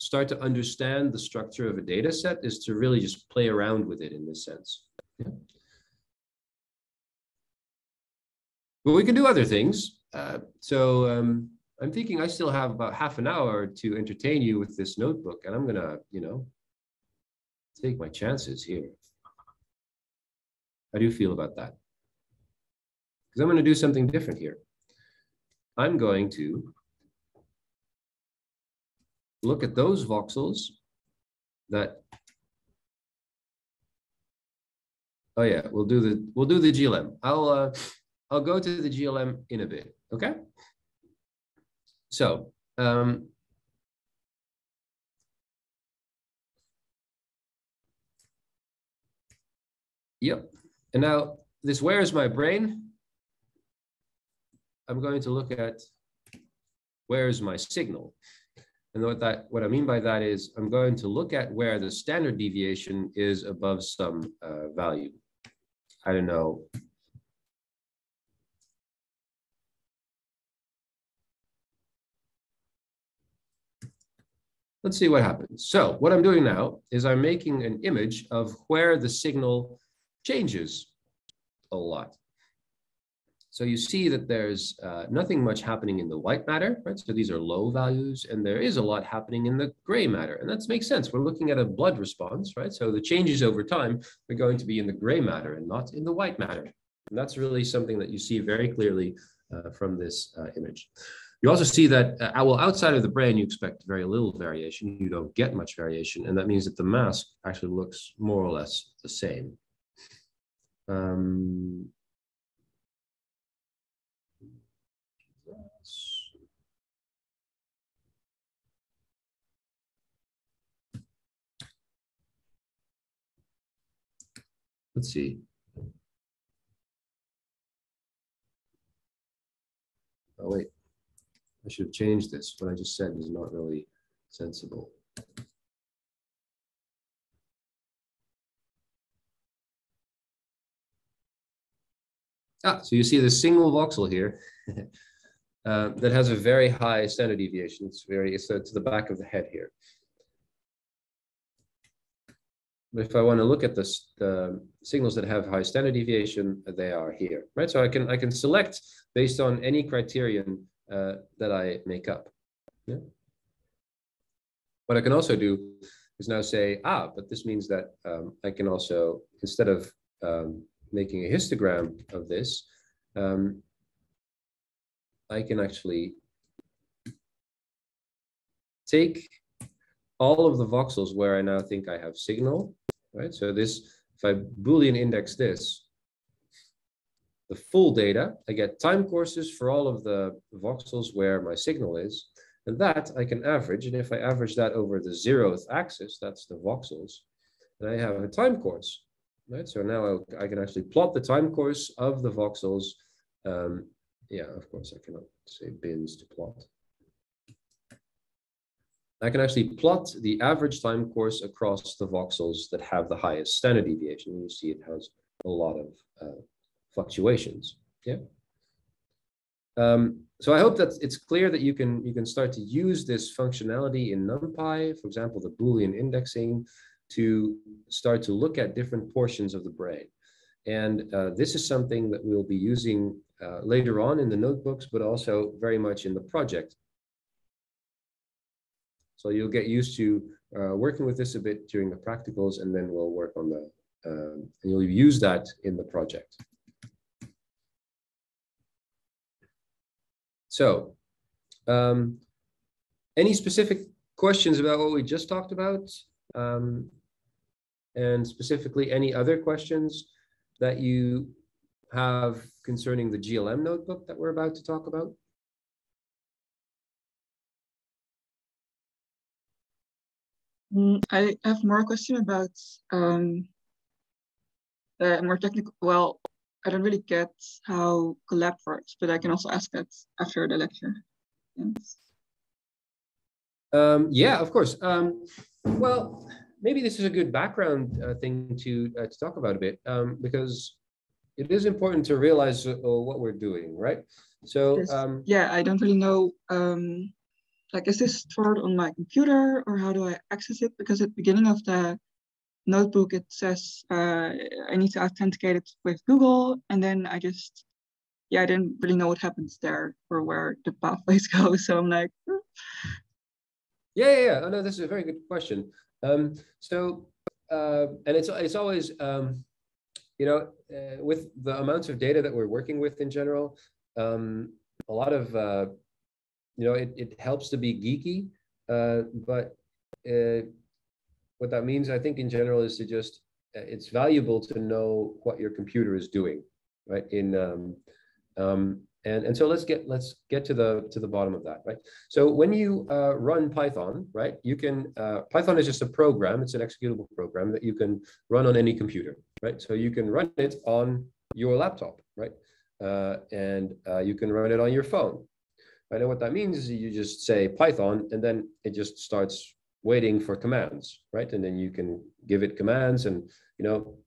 S1: start to understand the structure of a data set is to really just play around with it in this sense. Yeah. But we can do other things. Uh, so um, I'm thinking I still have about half an hour to entertain you with this notebook, and I'm gonna, you know, take my chances here. How do you feel about that? Because I'm gonna do something different here. I'm going to look at those voxels that oh yeah we'll do the we'll do the glm i'll uh i'll go to the glm in a bit okay? So um yep. And now this where is my brain? I'm going to look at where is my signal and what that what I mean by that is I'm going to look at where the standard deviation is above some uh, value. I don't know. Let's see what happens. So what I'm doing now is I'm making an image of where the signal changes a lot. So you see that there's uh, nothing much happening in the white matter, right? So these are low values, and there is a lot happening in the gray matter. And that makes sense. We're looking at a blood response, right? So the changes over time are going to be in the gray matter and not in the white matter. And that's really something that you see very clearly uh, from this uh, image. You also see that, uh, well, outside of the brain, you expect very little variation. You don't get much variation. And that means that the mask actually looks more or less the same. Um, Let's see. Oh, wait. I should have changed this. What I just said is not really sensible. Ah, so you see the single voxel here uh, that has a very high standard deviation. It's very, so to the back of the head here. If I want to look at this, the signals that have high standard deviation, they are here, right? So I can I can select based on any criterion uh, that I make up. Yeah. What I can also do is now say, ah, but this means that um, I can also, instead of um, making a histogram of this, um, I can actually take all of the voxels where I now think I have signal, right? So this, if I Boolean index this, the full data, I get time courses for all of the voxels where my signal is, and that I can average. And if I average that over the zeroth axis, that's the voxels, and I have a time course, right? So now I, I can actually plot the time course of the voxels. Um, yeah, of course, I cannot say bins to plot. I can actually plot the average time course across the voxels that have the highest standard deviation. You see it has a lot of uh, fluctuations. Yeah. Um, so I hope that it's clear that you can you can start to use this functionality in NumPy, for example, the Boolean indexing, to start to look at different portions of the brain. And uh, this is something that we'll be using uh, later on in the notebooks, but also very much in the project. So you'll get used to uh, working with this a bit during the practicals, and then we'll work on the, um, and you'll use that in the project. So, um, any specific questions about what we just talked about? Um, and specifically any other questions that you have concerning the GLM notebook that we're about to talk about?
S4: I have more question about um, uh, more technical. Well, I don't really get how Colab works, but I can also ask that after the lecture. Yes.
S1: Um, yeah, of course. Um, well, maybe this is a good background uh, thing to uh, to talk about a bit um, because it is important to realize uh, what we're doing, right? So um,
S4: yeah, I don't really know um, like is this stored on my computer or how do I access it? Because at the beginning of the notebook, it says uh, I need to authenticate it with Google. And then I just, yeah, I didn't really know what happens there or where the pathways go. So I'm like, hmm.
S1: yeah, yeah, yeah. Oh, no, this is a very good question. Um, so, uh, and it's, it's always, um, you know, uh, with the amounts of data that we're working with in general, um, a lot of uh, you know, it, it helps to be geeky, uh, but uh, what that means, I think, in general, is to just uh, it's valuable to know what your computer is doing, right? In um, um, and and so let's get let's get to the to the bottom of that, right? So when you uh, run Python, right, you can uh, Python is just a program. It's an executable program that you can run on any computer, right? So you can run it on your laptop, right? Uh, and uh, you can run it on your phone, Right? And what that means is you just say Python, and then it just starts waiting for commands, right? And then you can give it commands, and you know,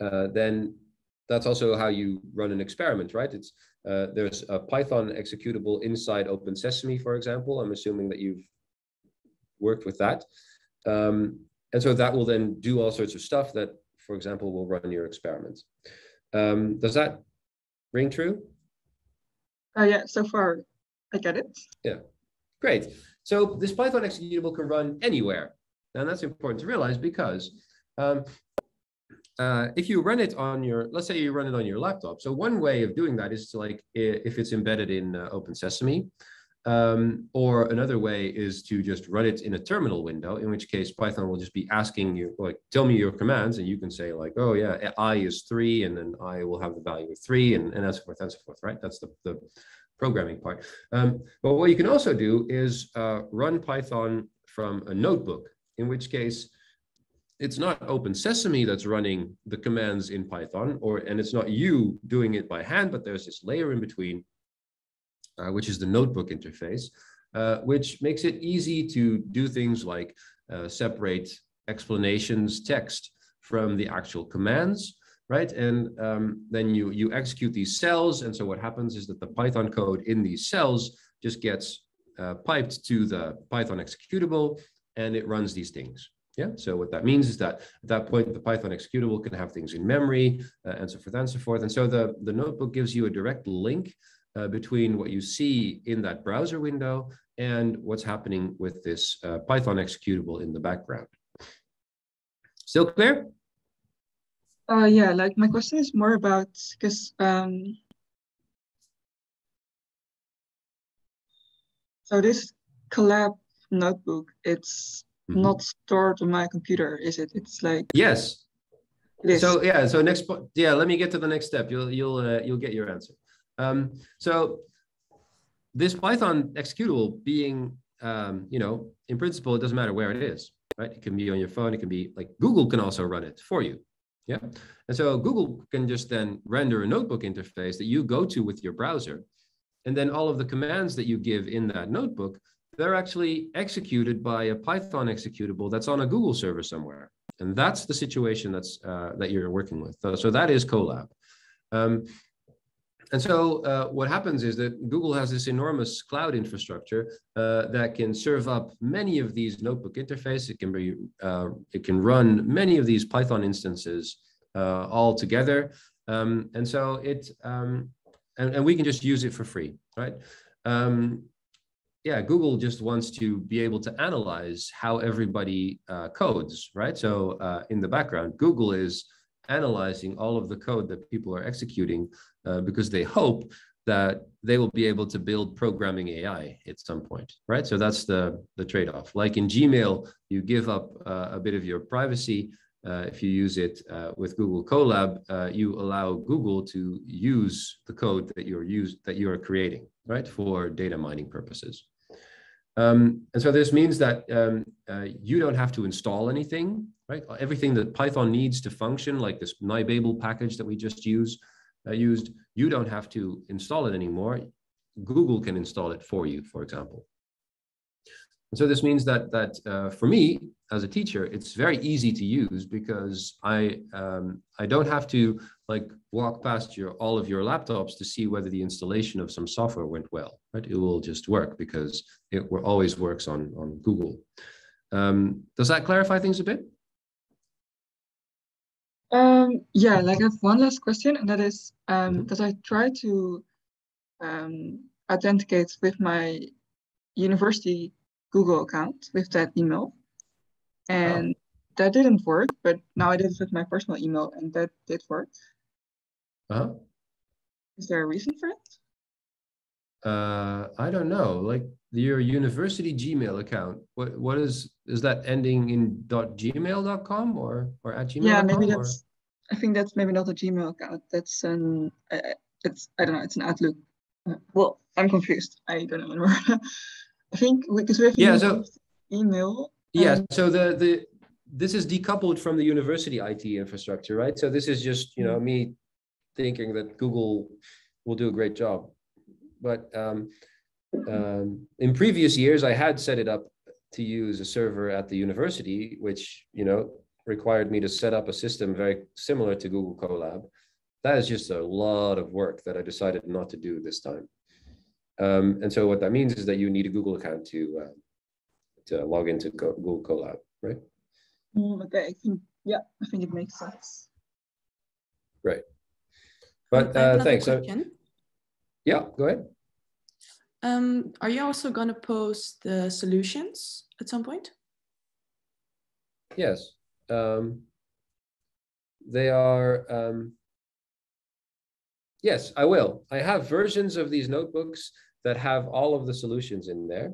S1: uh, then that's also how you run an experiment, right? It's uh, there's a Python executable inside Open Sesame, for example. I'm assuming that you've worked with that, um, and so that will then do all sorts of stuff that, for example, will run your experiments. Um, does that ring true?
S4: Uh, yeah, so far I get it.
S1: Yeah, great. So this Python executable can run anywhere. And that's important to realize because um, uh, if you run it on your, let's say you run it on your laptop. So one way of doing that is to like, if it's embedded in uh, Open Sesame, um, or another way is to just run it in a terminal window, in which case Python will just be asking you, like, tell me your commands, and you can say like, oh yeah, i is three, and then i will have the value of three, and, and so forth and so forth, right? That's the, the programming part. Um, but what you can also do is uh, run Python from a notebook, in which case it's not Open Sesame that's running the commands in Python, or and it's not you doing it by hand, but there's this layer in between, uh, which is the notebook interface, uh, which makes it easy to do things like uh, separate explanations text from the actual commands, right? And um, then you, you execute these cells. And so what happens is that the Python code in these cells just gets uh, piped to the Python executable and it runs these things. Yeah, so what that means is that at that point, the Python executable can have things in memory uh, and so forth and so forth. And so the, the notebook gives you a direct link uh, between what you see in that browser window and what's happening with this uh, Python executable in the background. Still clear?
S4: Uh, yeah, like my question is more about because um, so this Colab notebook, it's mm -hmm. not stored on my computer, is it? It's like
S1: yes. So yeah, so next point, yeah, let me get to the next step. You'll you'll uh, you'll get your answer. Um, so this Python executable being, um, you know, in principle, it doesn't matter where it is, right? It can be on your phone. It can be like Google can also run it for you. Yeah. And so Google can just then render a notebook interface that you go to with your browser. And then all of the commands that you give in that notebook, they're actually executed by a Python executable that's on a Google server somewhere. And that's the situation that's uh, that you're working with. So, so that is Colab. Um, and so uh, what happens is that Google has this enormous cloud infrastructure uh, that can serve up many of these notebook interfaces. It can be, uh, it can run many of these Python instances uh, all together. Um, and so it, um, and, and we can just use it for free, right? Um, yeah, Google just wants to be able to analyze how everybody uh, codes, right? So uh, in the background, Google is analyzing all of the code that people are executing uh, because they hope that they will be able to build programming AI at some point, right? So that's the, the trade-off. Like in Gmail, you give up uh, a bit of your privacy. Uh, if you use it uh, with Google Colab, uh, you allow Google to use the code that you're use that you are creating, right, for data mining purposes. Um, and so this means that um, uh, you don't have to install anything, right? Everything that Python needs to function, like this nibabel package that we just used, uh, used, you don't have to install it anymore. Google can install it for you, for example. And so this means that that uh, for me as a teacher, it's very easy to use because I um, I don't have to like walk past your all of your laptops to see whether the installation of some software went well. Right, it will just work because it always works on on Google. Um, does that clarify things a bit?
S4: Um, yeah, like I have one last question, and that is um, because I try to um, authenticate with my university Google account with that email, and oh. that didn't work. But now I did it with my personal email, and that did work.
S1: Uh-huh.
S4: Is there a reason for it?
S1: Uh, I don't know. Like your university Gmail account, what what is is that ending in .gmail.com or or at gmail?
S4: Yeah, maybe that's. Or? I think that's maybe not a Gmail account. That's an. Uh, it's I don't know. It's an Outlook. Uh, well, I'm confused. I don't know anymore. I think because we have
S1: yeah, so,
S4: email.
S1: Yeah. So the the this is decoupled from the university IT infrastructure, right? So this is just you know me thinking that Google will do a great job, but um, um, in previous years, I had set it up to use a server at the university, which you know required me to set up a system very similar to Google Colab. That is just a lot of work that I decided not to do this time. Um, and so what that means is that you need a Google account to uh, to log into Google Colab, right?
S4: Mm, okay, I think yeah, I think it makes sense.
S1: Right. But uh, thanks. So, yeah, go ahead.
S5: Um, are you also going to post the solutions at some point?
S1: Yes. Um, they are, um, yes, I will. I have versions of these notebooks that have all of the solutions in there.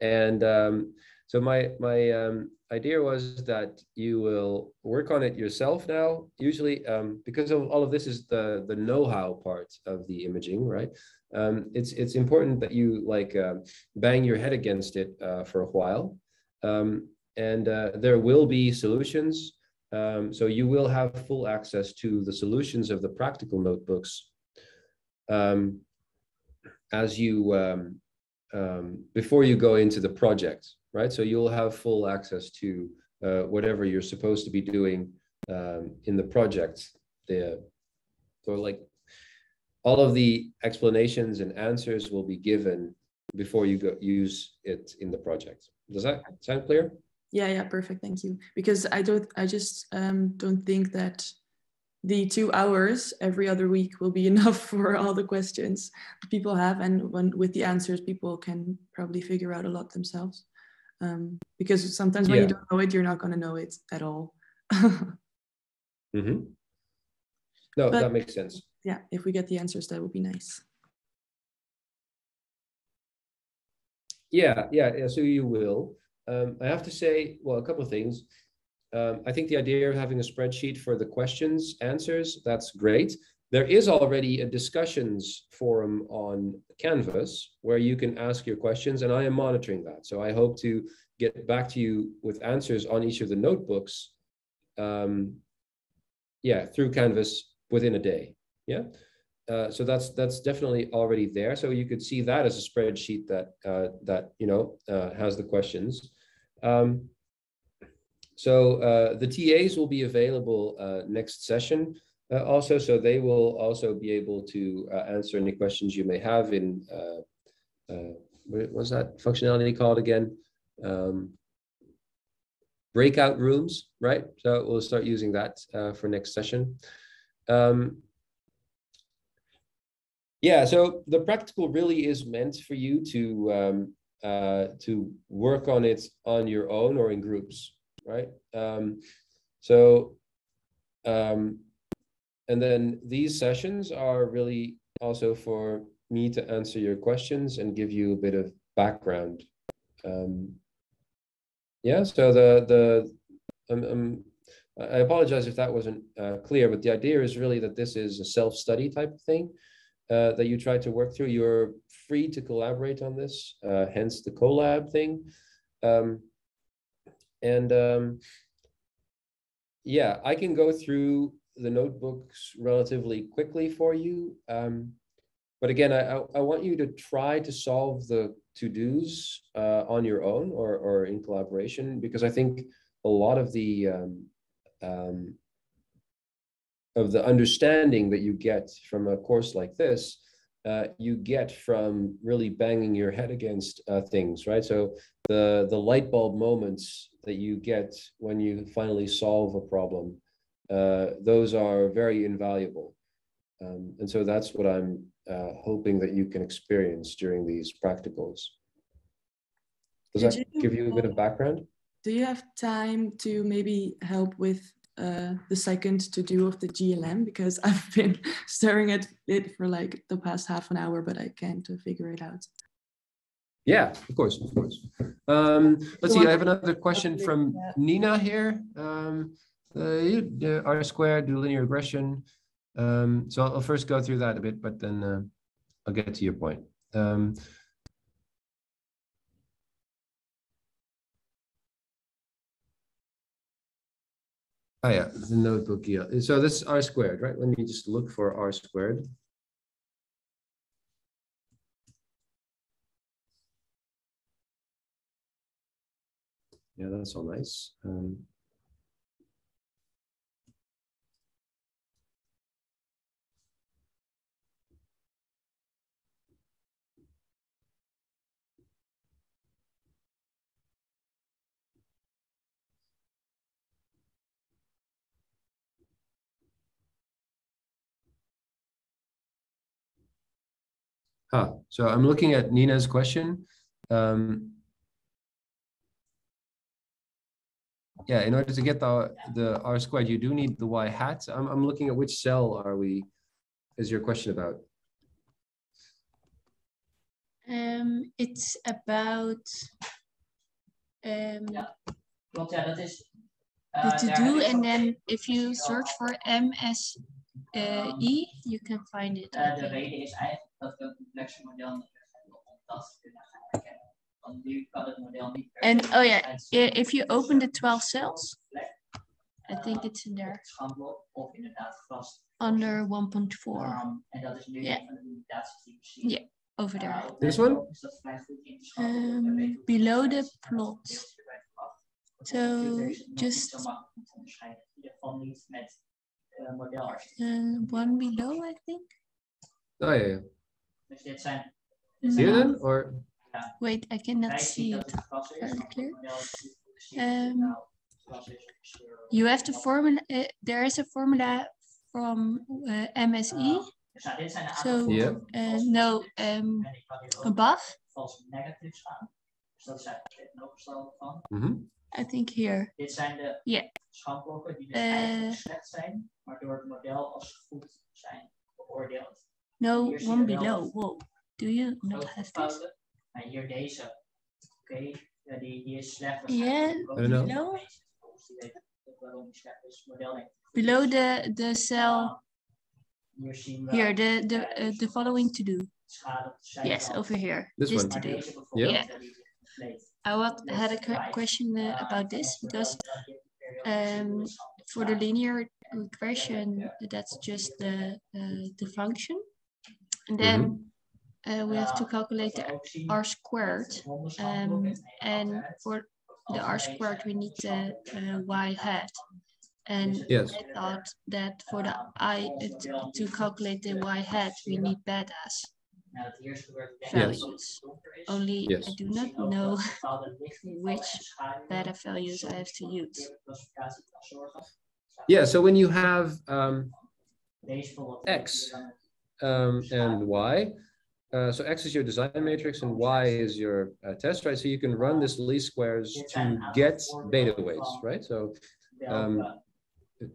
S1: And um, so my, my um, idea was that you will work on it yourself now, usually um, because of all of this is the, the know-how part of the imaging, right? Um, it's it's important that you like uh, bang your head against it uh, for a while, um, and uh, there will be solutions. Um, so you will have full access to the solutions of the practical notebooks um, as you um, um, before you go into the project, right? So you'll have full access to uh, whatever you're supposed to be doing in the project. The so like all of the explanations and answers will be given before you go use it in the project. Does that sound clear?
S5: Yeah, yeah, perfect. Thank you. Because I don't, I just um, don't think that the two hours every other week will be enough for all the questions people have, and when with the answers, people can probably figure out a lot themselves. Um, because sometimes when yeah. you don't know it, you're not going to know it at all.
S1: Mm-hmm. No,
S5: But-
S1: that makes sense.
S5: Yeah, if we get the answers, that would be nice.
S1: Yeah, yeah, yeah, so you will. Um, I have to say, well, a couple of things. Um, I think the idea of having a spreadsheet for the questions, answers, that's great. There is already a discussions forum on Canvas where you can ask your questions, and I am monitoring that. So I hope to get back to you with answers on each of the notebooks. Um, yeah, through Canvas within a day. Yeah. Uh, so that's that's definitely already there. So you could see that as a spreadsheet that uh, that you know uh, has the questions. Um, so uh, the TAs will be available uh, next session uh, also, so they will also be able to answer any questions you may have in what was that functionality called again? Um, breakout rooms, right? So we'll start using that for next session. Um, yeah, so the practical really is meant for you to um, uh, to work on it on your own or in groups, right? Um, so, um, and then these sessions are really also for me to answer your questions and give you a bit of background. Um, yeah, so the the um, um, I apologize if that wasn't uh, clear, but the idea is really that this is a self-study type of thing uh, that you try to work through. You're free to collaborate on this, uh, hence the collab thing. Um, and um, yeah, I can go through the notebooks relatively quickly for you. Um, but again, I, I, want you to try to solve the to-dos uh, on your own or, or in collaboration, because I think a lot of the um, um, of the understanding that you get from a course like this, uh, you get from really banging your head against uh, things, right? So the the light bulb moments that you get when you finally solve a problem, uh, those are very invaluable. Um, and so that's what I'm uh, hoping that you can experience during these practicals. Does
S5: Did
S1: that
S5: you-
S1: give you a bit of background?
S5: Do you have time to maybe help with uh, the second to do of the GLM? Because I've been staring at it for like the past half an hour, but I can't uh, figure it out.
S1: Yeah, of course, of course. Um, let's see, I have another question from Nina here. Um, uh, R squared, do linear regression. Um, so I'll I'll first go through that a bit, but then uh, I'll get to your point. Um, Oh yeah, the notebook, yeah. So this is R squared, right? Let me just look for R squared. Yeah, that's all nice. Um, Huh. So I'm looking at Nina's question. Um, yeah, in order to get the the R squared, you do need the Y hat. I'm I'm looking at which cell are we? Is your question about?
S6: Um, it's about um,
S7: Klopt, ja, dat is.
S6: the
S7: eh,
S6: to
S7: daar
S6: do, and then if you search for MSE, you can find it. The
S7: reason is I De
S6: think.
S7: reden is eigenlijk dat we een complexer model nodig hebben om dat te kunnen gaan herkennen. Want nu kan het model niet. per
S6: And oh yeah, if you open the 12 cells, I think it's in there
S7: op het schandblok of inderdaad vast.
S6: under 1.4
S7: Um, en dat is nu
S6: Ja.
S7: van de limitaties die we zien.
S6: Ja, over there.
S1: This one?
S7: oog Is dat vrij goed in te schatten. want we
S6: Um, below the plot.
S7: wat is erbij verwacht. Op
S6: So,
S7: de computer is het nog niet
S6: just-
S7: zo makkelijk om te onderscheiden. In ieder geval niet met uh, modelarchitectuur.
S6: Uh, one below, I think.
S1: Oh yeah, yeah.
S7: Dus dit zijn.
S1: See it then, or
S6: Wait, I cannot see it.
S7: het gras is,
S6: very clear.
S7: het model is natuurlijk precies
S6: Um,
S7: nou, het gras is op kleur.
S6: You have the formula. Uh, there is a formula from uh, MSE.
S7: Dus nou, dit zijn de
S6: So,
S7: aantal
S1: Ja.
S7: voorbeelden van
S6: uh, no, um,
S7: En ik kan hier ook
S6: above.
S7: false negatives aan. Dus dat zijn tegenovergestelde van.
S1: Mhm.
S6: I think here.
S7: Dit zijn de
S6: Ja.
S7: schandblokken die dus slecht zijn, maar door het model als goed zijn beoordeeld.
S6: No,
S7: Hier zie je
S6: one below.
S7: dat-
S6: Whoa. Do you not
S7: Ook
S6: have this?
S7: fouten. En hier deze. Oké, ja, die, die is slecht.
S6: Yeah,
S7: waarschijnlijk. Ook
S1: I don't know.
S7: deze.
S6: Below?
S7: Die weet ook waarom die slecht is. Het model denkt,
S6: Below the, the cell.
S7: Hier zien we
S6: Here, the, the, uh, the following to do.
S7: schade op de zijkant.
S6: Yes, over here.
S1: This
S6: This
S1: one.
S6: to
S7: Maar
S6: do.
S7: deze
S6: Yeah.
S7: die is gepleegd.
S6: I wat, had a question uh, about this because um, for the linear regression, that's just the, uh, the function. And then uh, we have to calculate the r squared. Um, and for the r squared, we need the uh, y hat. And
S1: Yes.
S6: I thought that for the i uh, to, calculate the y hat, we need betas
S7: Nou, het eerst gebeurt het
S1: Yes.
S6: values. Only
S1: Yes.
S6: I do not know which beta values I have to use.
S1: Yeah, so when you have um, X. um, and y, uh, so X is your design matrix and Y is your uh, test, right? So you can run this least squares to get beta weights, right? So um,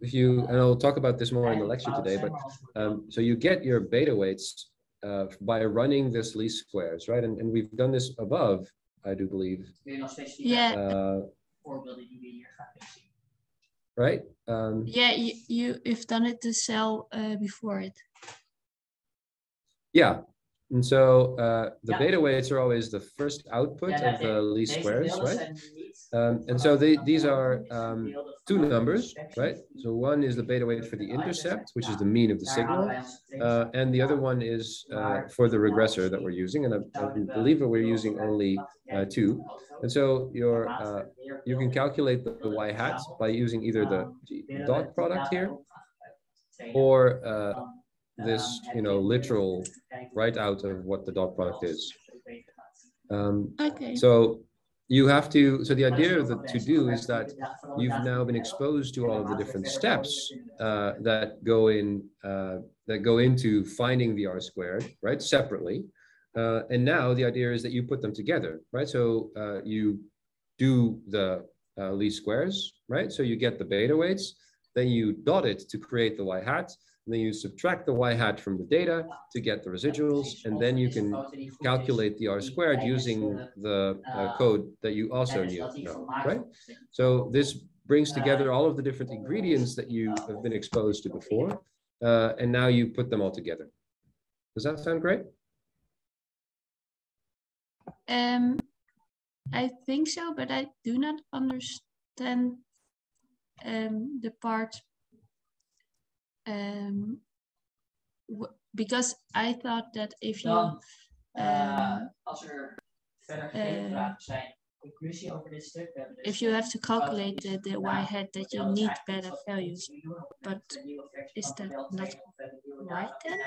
S1: if you, and I'll talk about this more in the lecture today, but um, so you get your beta weights uh, by running this least squares, right? And, and we've done this above, I do believe,
S7: Wil je nog specifieke
S6: Yeah.
S1: uh,
S7: voorbeelden die we hier graag willen zien?
S1: right? Um,
S6: Yeah, you, you you've done it to sell uh, before it.
S1: Yeah. And so uh, the
S7: Yeah.
S1: beta weights are always the first output
S7: nou,
S1: of the least squares, right? Um, and so they, these are um, two numbers, right? So one is the beta weight for the intercept, which is the mean of the signal.
S7: houden wij ons steeds
S1: Uh, and the other one is uh, for the regressor that we're using. And I, I believe that we're using only uh, two. And so your, uh, you can calculate the, the y hat by using either the dot product here or uh, this, you know, literal right out of what the dot product is. Um,
S6: Okay.
S1: so you have to, so the idea of the to do is that you've now been exposed to all of the different steps uh, that go in, uh, that go into finding the R squared, right, separately. Uh, and now the idea is that you put them together, right? So uh, you do the uh, least squares, right? So you get the beta weights, then you dot it to create the y hat, and then you subtract the y hat from the data to get the residuals, and then you can calculate the R squared using the uh, code that you also knew, right? So this brings together all of the different ingredients that you have been exposed to before, uh, and now you put them all together. Does that sound great?
S6: Um, I think so, but I do not understand um, the part um, w- because I thought that if you
S7: Dan, als er verder geen vragen zijn, conclusie over dit stuk. Hebben
S6: if you have to calculate the, the y hat that you
S7: Ja, dat is
S6: need
S7: beta
S6: values, but
S7: De nieuwe versie
S6: is that not
S7: 2, of we hebben nieuwe
S6: right then?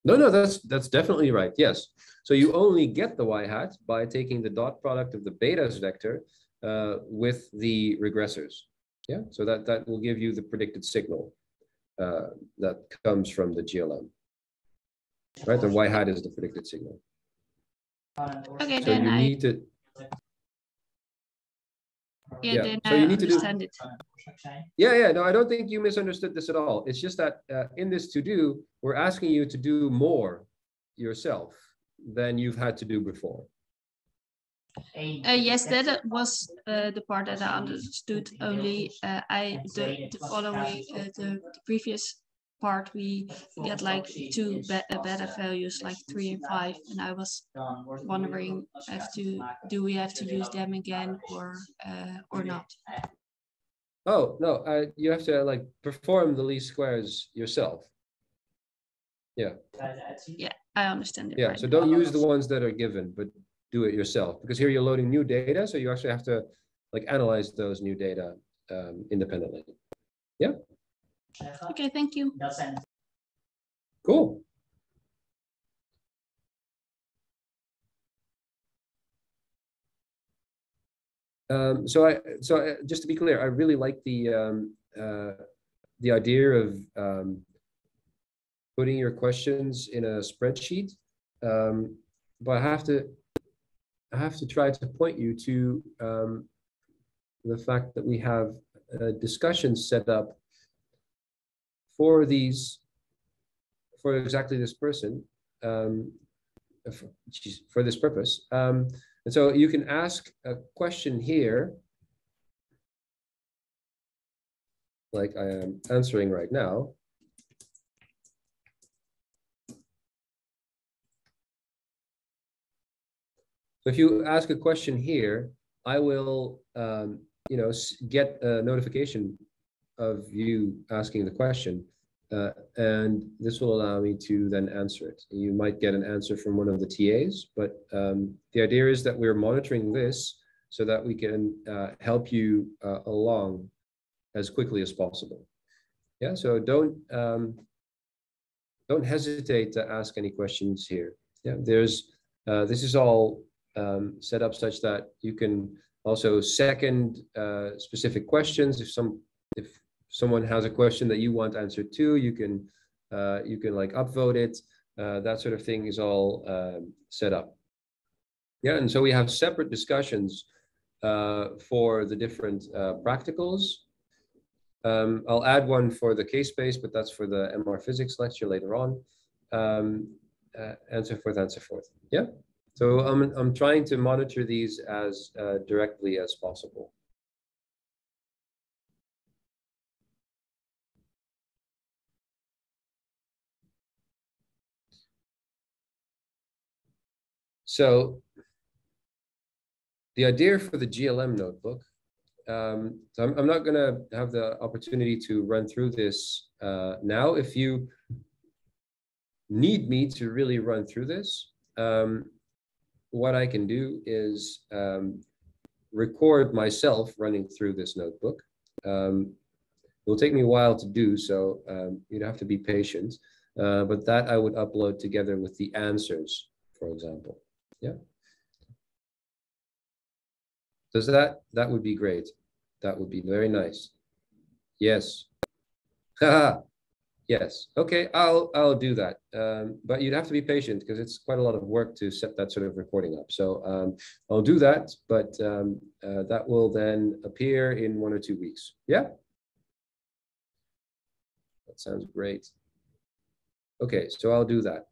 S1: No, no, that's that's definitely right. Yes. So you only get the y hat by taking the dot product of the betas vector uh, with the regressors. Yeah. So that that will give you the predicted signal uh, that comes from the GLM. Right. The y hat is the predicted signal.
S6: Okay,
S1: So
S6: then
S1: you
S6: I
S1: need to.
S6: yeah,
S1: yeah,
S6: then
S1: so
S6: I
S1: you need to do-
S6: it.
S1: Yeah, yeah. No, I don't think you misunderstood this at all. It's just that uh, in this to do, we're asking you to do more yourself than you've had to do before.
S6: Uh, yes, that uh, was uh, the part that I understood. Only uh, I the, the following uh, the, the previous part we get like two be uh, beta values like three and five, and I was wondering have to do we have to use them again or uh, or not?
S1: Oh, no, uh, you have to like perform the least squares yourself.
S6: Yeah, Yeah, I understand it.
S1: Yeah,
S6: right
S1: so don't use the ones that are given, but do it yourself because here you're loading new data. So you actually have to like analyze those new data um, independently. Yeah.
S6: Okay, thank you.
S1: Cool. Um, so I, so I, just to be clear, I really like the, um, uh, the idea of, um, putting your questions in a spreadsheet. Um, but I have to, I have to try to point you to, um, the fact that we have uh, discussions set up for these, for exactly this person, um, for, for this purpose. Um, and so you can ask a question here, like I am answering right now. So if you ask a question here, I will, um, you know, get a notification of you asking the question. Uh, and this will allow me to then answer it. You might get an answer from one of the TAs, but um, the idea is that we're monitoring this so that we can uh, help you uh, along as quickly as possible. Yeah, so don't um, don't hesitate to ask any questions here. Yeah, there's uh, this is all um, set up such that you can also second uh, specific questions. If some if someone has a question that you want answered to, you can uh, you can like upvote it. Uh, that sort of thing is all um, set up. Yeah, and so we have separate discussions uh, for the different uh, practicals. Um, I'll add one for the k-space, but that's for the MR physics lecture later on, um, uh, and so forth and so forth. Yeah. So I'm, I'm trying to monitor these as uh, directly as possible. So the idea for the GLM notebook, um, so I'm, I'm not going to have the opportunity to run through this uh, now. If you need me to really run through this, um, what I can do is um, record myself running through this notebook. Um, it will take me a while to do, so um, you'd have to be patient. Uh, but that I would upload together with the answers, for example. Yeah. Does that, that would be great. That would be very nice. Yes. Yes. Okay. I'll I'll do that. Um, but you'd have to be patient because it's quite a lot of work to set that sort of recording up. So um, I'll do that, but um, uh, that will then appear in one or two weeks. Yeah. That sounds great. Okay, so I'll do that.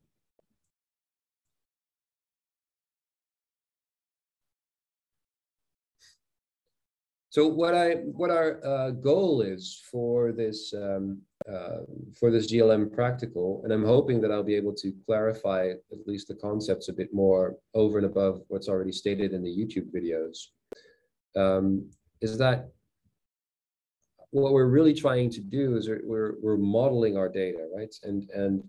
S1: So what I what our uh, goal is for this um, uh, for this GLM practical, and I'm hoping that I'll be able to clarify at least the concepts a bit more over and above what's already stated in the YouTube videos, um, is that what we're really trying to do is we're, we're modeling our data, right? And, and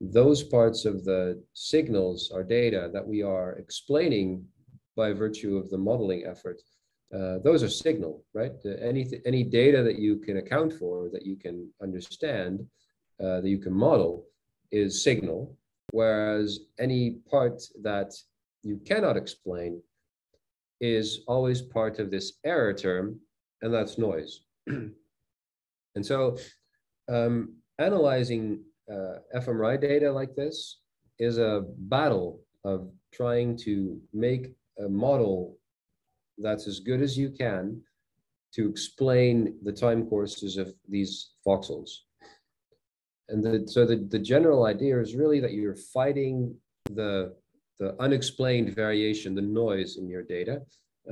S1: those parts of the signals, our data that we are explaining by virtue of the modeling effort, uh, those are signal, right? any, any data that you can account for, that you can understand, uh, that you can model is signal, whereas any part that you cannot explain is always part of this error term, and that's noise. and so um, analyzing uh, fMRI data like this is a battle of trying to make a model that's as good as you can to explain the time courses of these voxels. And the, so the, the general idea is really that you're fighting the, the unexplained variation, the noise in your data.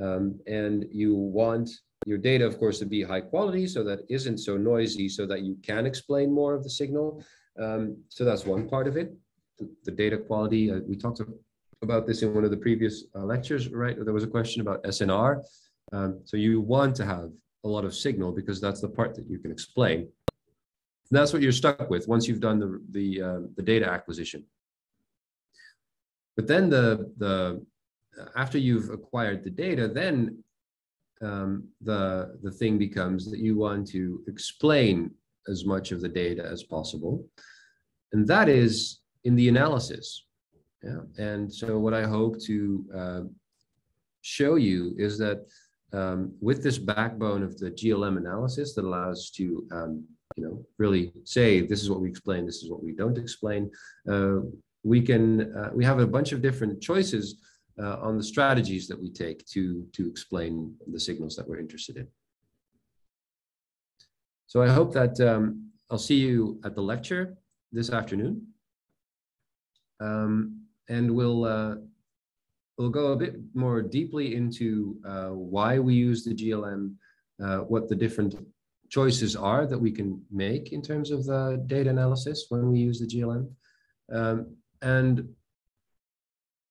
S1: Um, and you want your data, of course, to be high quality so that isn't so noisy so that you can explain more of the signal. Um, so that's one part of it, the, the data quality. Uh, we talked about this in one of the previous uh, lectures, right? There was a question about SNR. Um, so you want to have a lot of signal because that's the part that you can explain. And that's what you're stuck with once you've done the, the, uh, the data acquisition. But then the, the, after you've acquired the data, then um, the, the thing becomes that you want to explain as much of the data as possible. And that is in the analysis. Yeah. And so what I hope to uh, show you is that um, with this backbone of the GLM analysis that allows to, um, you know, really say this is what we explain, this is what we don't explain. Uh, we can uh, we have a bunch of different choices uh, on the strategies that we take to to explain the signals that we're interested in. So I hope that um, I'll see you at the lecture this afternoon. Um, and we'll uh, we'll go a bit more deeply into uh, why we use the GLM, uh, what the different choices are that we can make in terms of the data analysis when we use the GLM, um, and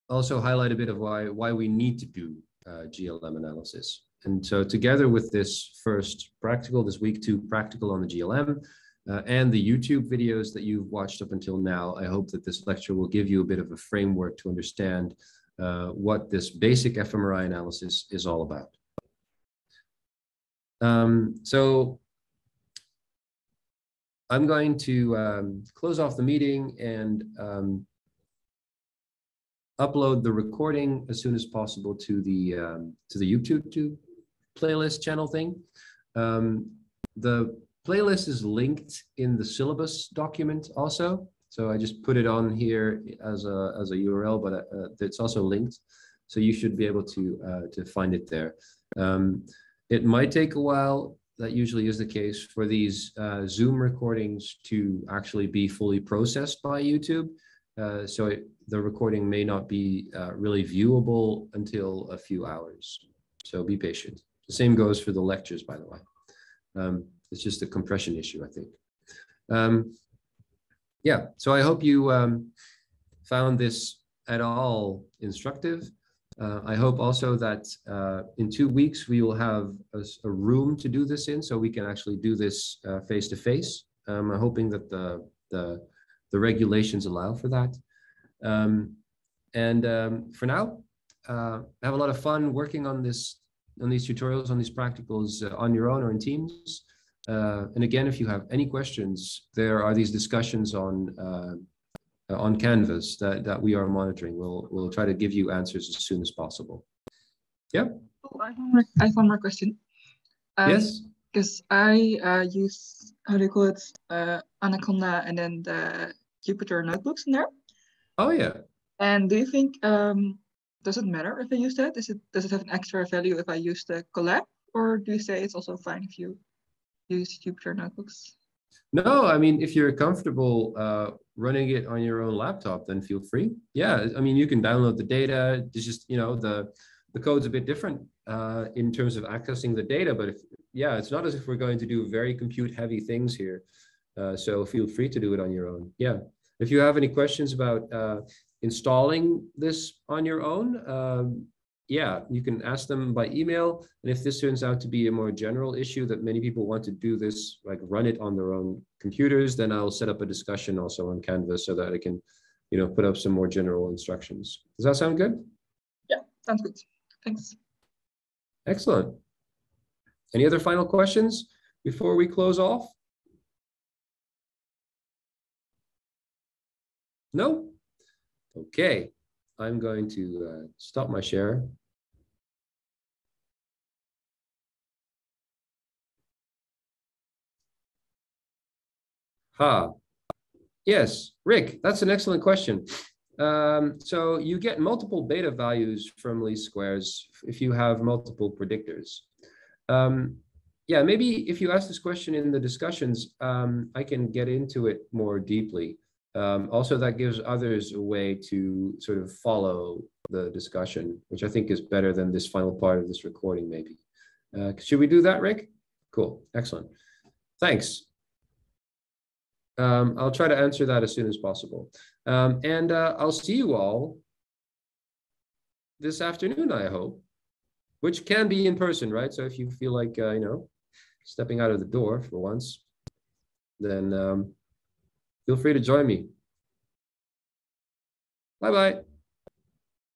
S1: also highlight a bit of why why we need to do uh, GLM analysis. And so together with this first practical, this week two practical on the GLM, uh, and the YouTube videos that you've watched up until now, I hope that this lecture will give you a bit of a framework to understand uh, what this basic fMRI analysis is all about. Um, so I'm going to um, close off the meeting and um, upload the recording as soon as possible to the um, to the YouTube to playlist channel thing. Um, the playlist is linked in the syllabus document also. So I just put it on here as a, as a URL, but uh, it's also linked. So you should be able to, uh, to find it there. Um, it might take a while, that usually is the case, for these uh, Zoom recordings to actually be fully processed by YouTube. Uh, so it, the recording may not be uh, really viewable until a few hours. So be patient. The same goes for the lectures, by the way. Um, it's just a compression issue, I think. Um, yeah, so I hope you um, found this at all instructive. Uh, I hope also that uh, in two weeks we will have a, a, room to do this in, so we can actually do this face to face. I'm hoping that the, the, the regulations allow for that. Um, and um, for now, uh, have a lot of fun working on this on these tutorials, on these practicals uh, on your own or in teams. Uh, and again, if you have any questions, there are these discussions on uh, on Canvas that, that we are monitoring. We'll we'll try to give you answers as soon as possible. Yeah.
S4: Oh, I have one more, I have one more question.
S1: Um, yes.
S4: Because I uh, use how do you call it uh, Anaconda and then the Jupyter notebooks in there.
S1: Oh yeah.
S4: And do you think um, does it matter if I use that? Is it does it have an extra value if I use the Colab, or do you say it's also fine if you use Jupyter notebooks?
S1: No, I mean, if you're comfortable uh, running it on your own laptop, then feel free. Yeah, I mean, you can download the data. It's just, you know, the the code's a bit different uh, in terms of accessing the data, but if, yeah, it's not as if we're going to do very compute heavy things here. Uh, so feel free to do it on your own. Yeah. If you have any questions about uh, installing this on your own, um, yeah, you can ask them by email. And if this turns out to be a more general issue that many people want to do this, like run it on their own computers, then I'll set up a discussion also on Canvas so that I can, you know, put up some more general instructions. Does that sound good?
S4: Yeah, sounds good. Thanks.
S1: Excellent. Any other final questions before we close off? No? Okay. I'm going to uh, stop my share. Ha. Yes, Rick, that's an excellent question. Um, so you get multiple beta values from least squares if you have multiple predictors. Um, yeah, maybe if you ask this question in the discussions, um, I can get into it more deeply. Um, also, that gives others a way to sort of follow the discussion, which I think is better than this final part of this recording, maybe. Uh, should we do that, Rick? Cool, excellent. Thanks. Um, I'll try to answer that as soon as possible. Um, and uh, I'll see you all this afternoon, I hope, which can be in person, right? So if you feel like, uh, you know, stepping out of the door for once, then um, feel free to join me. Bye bye.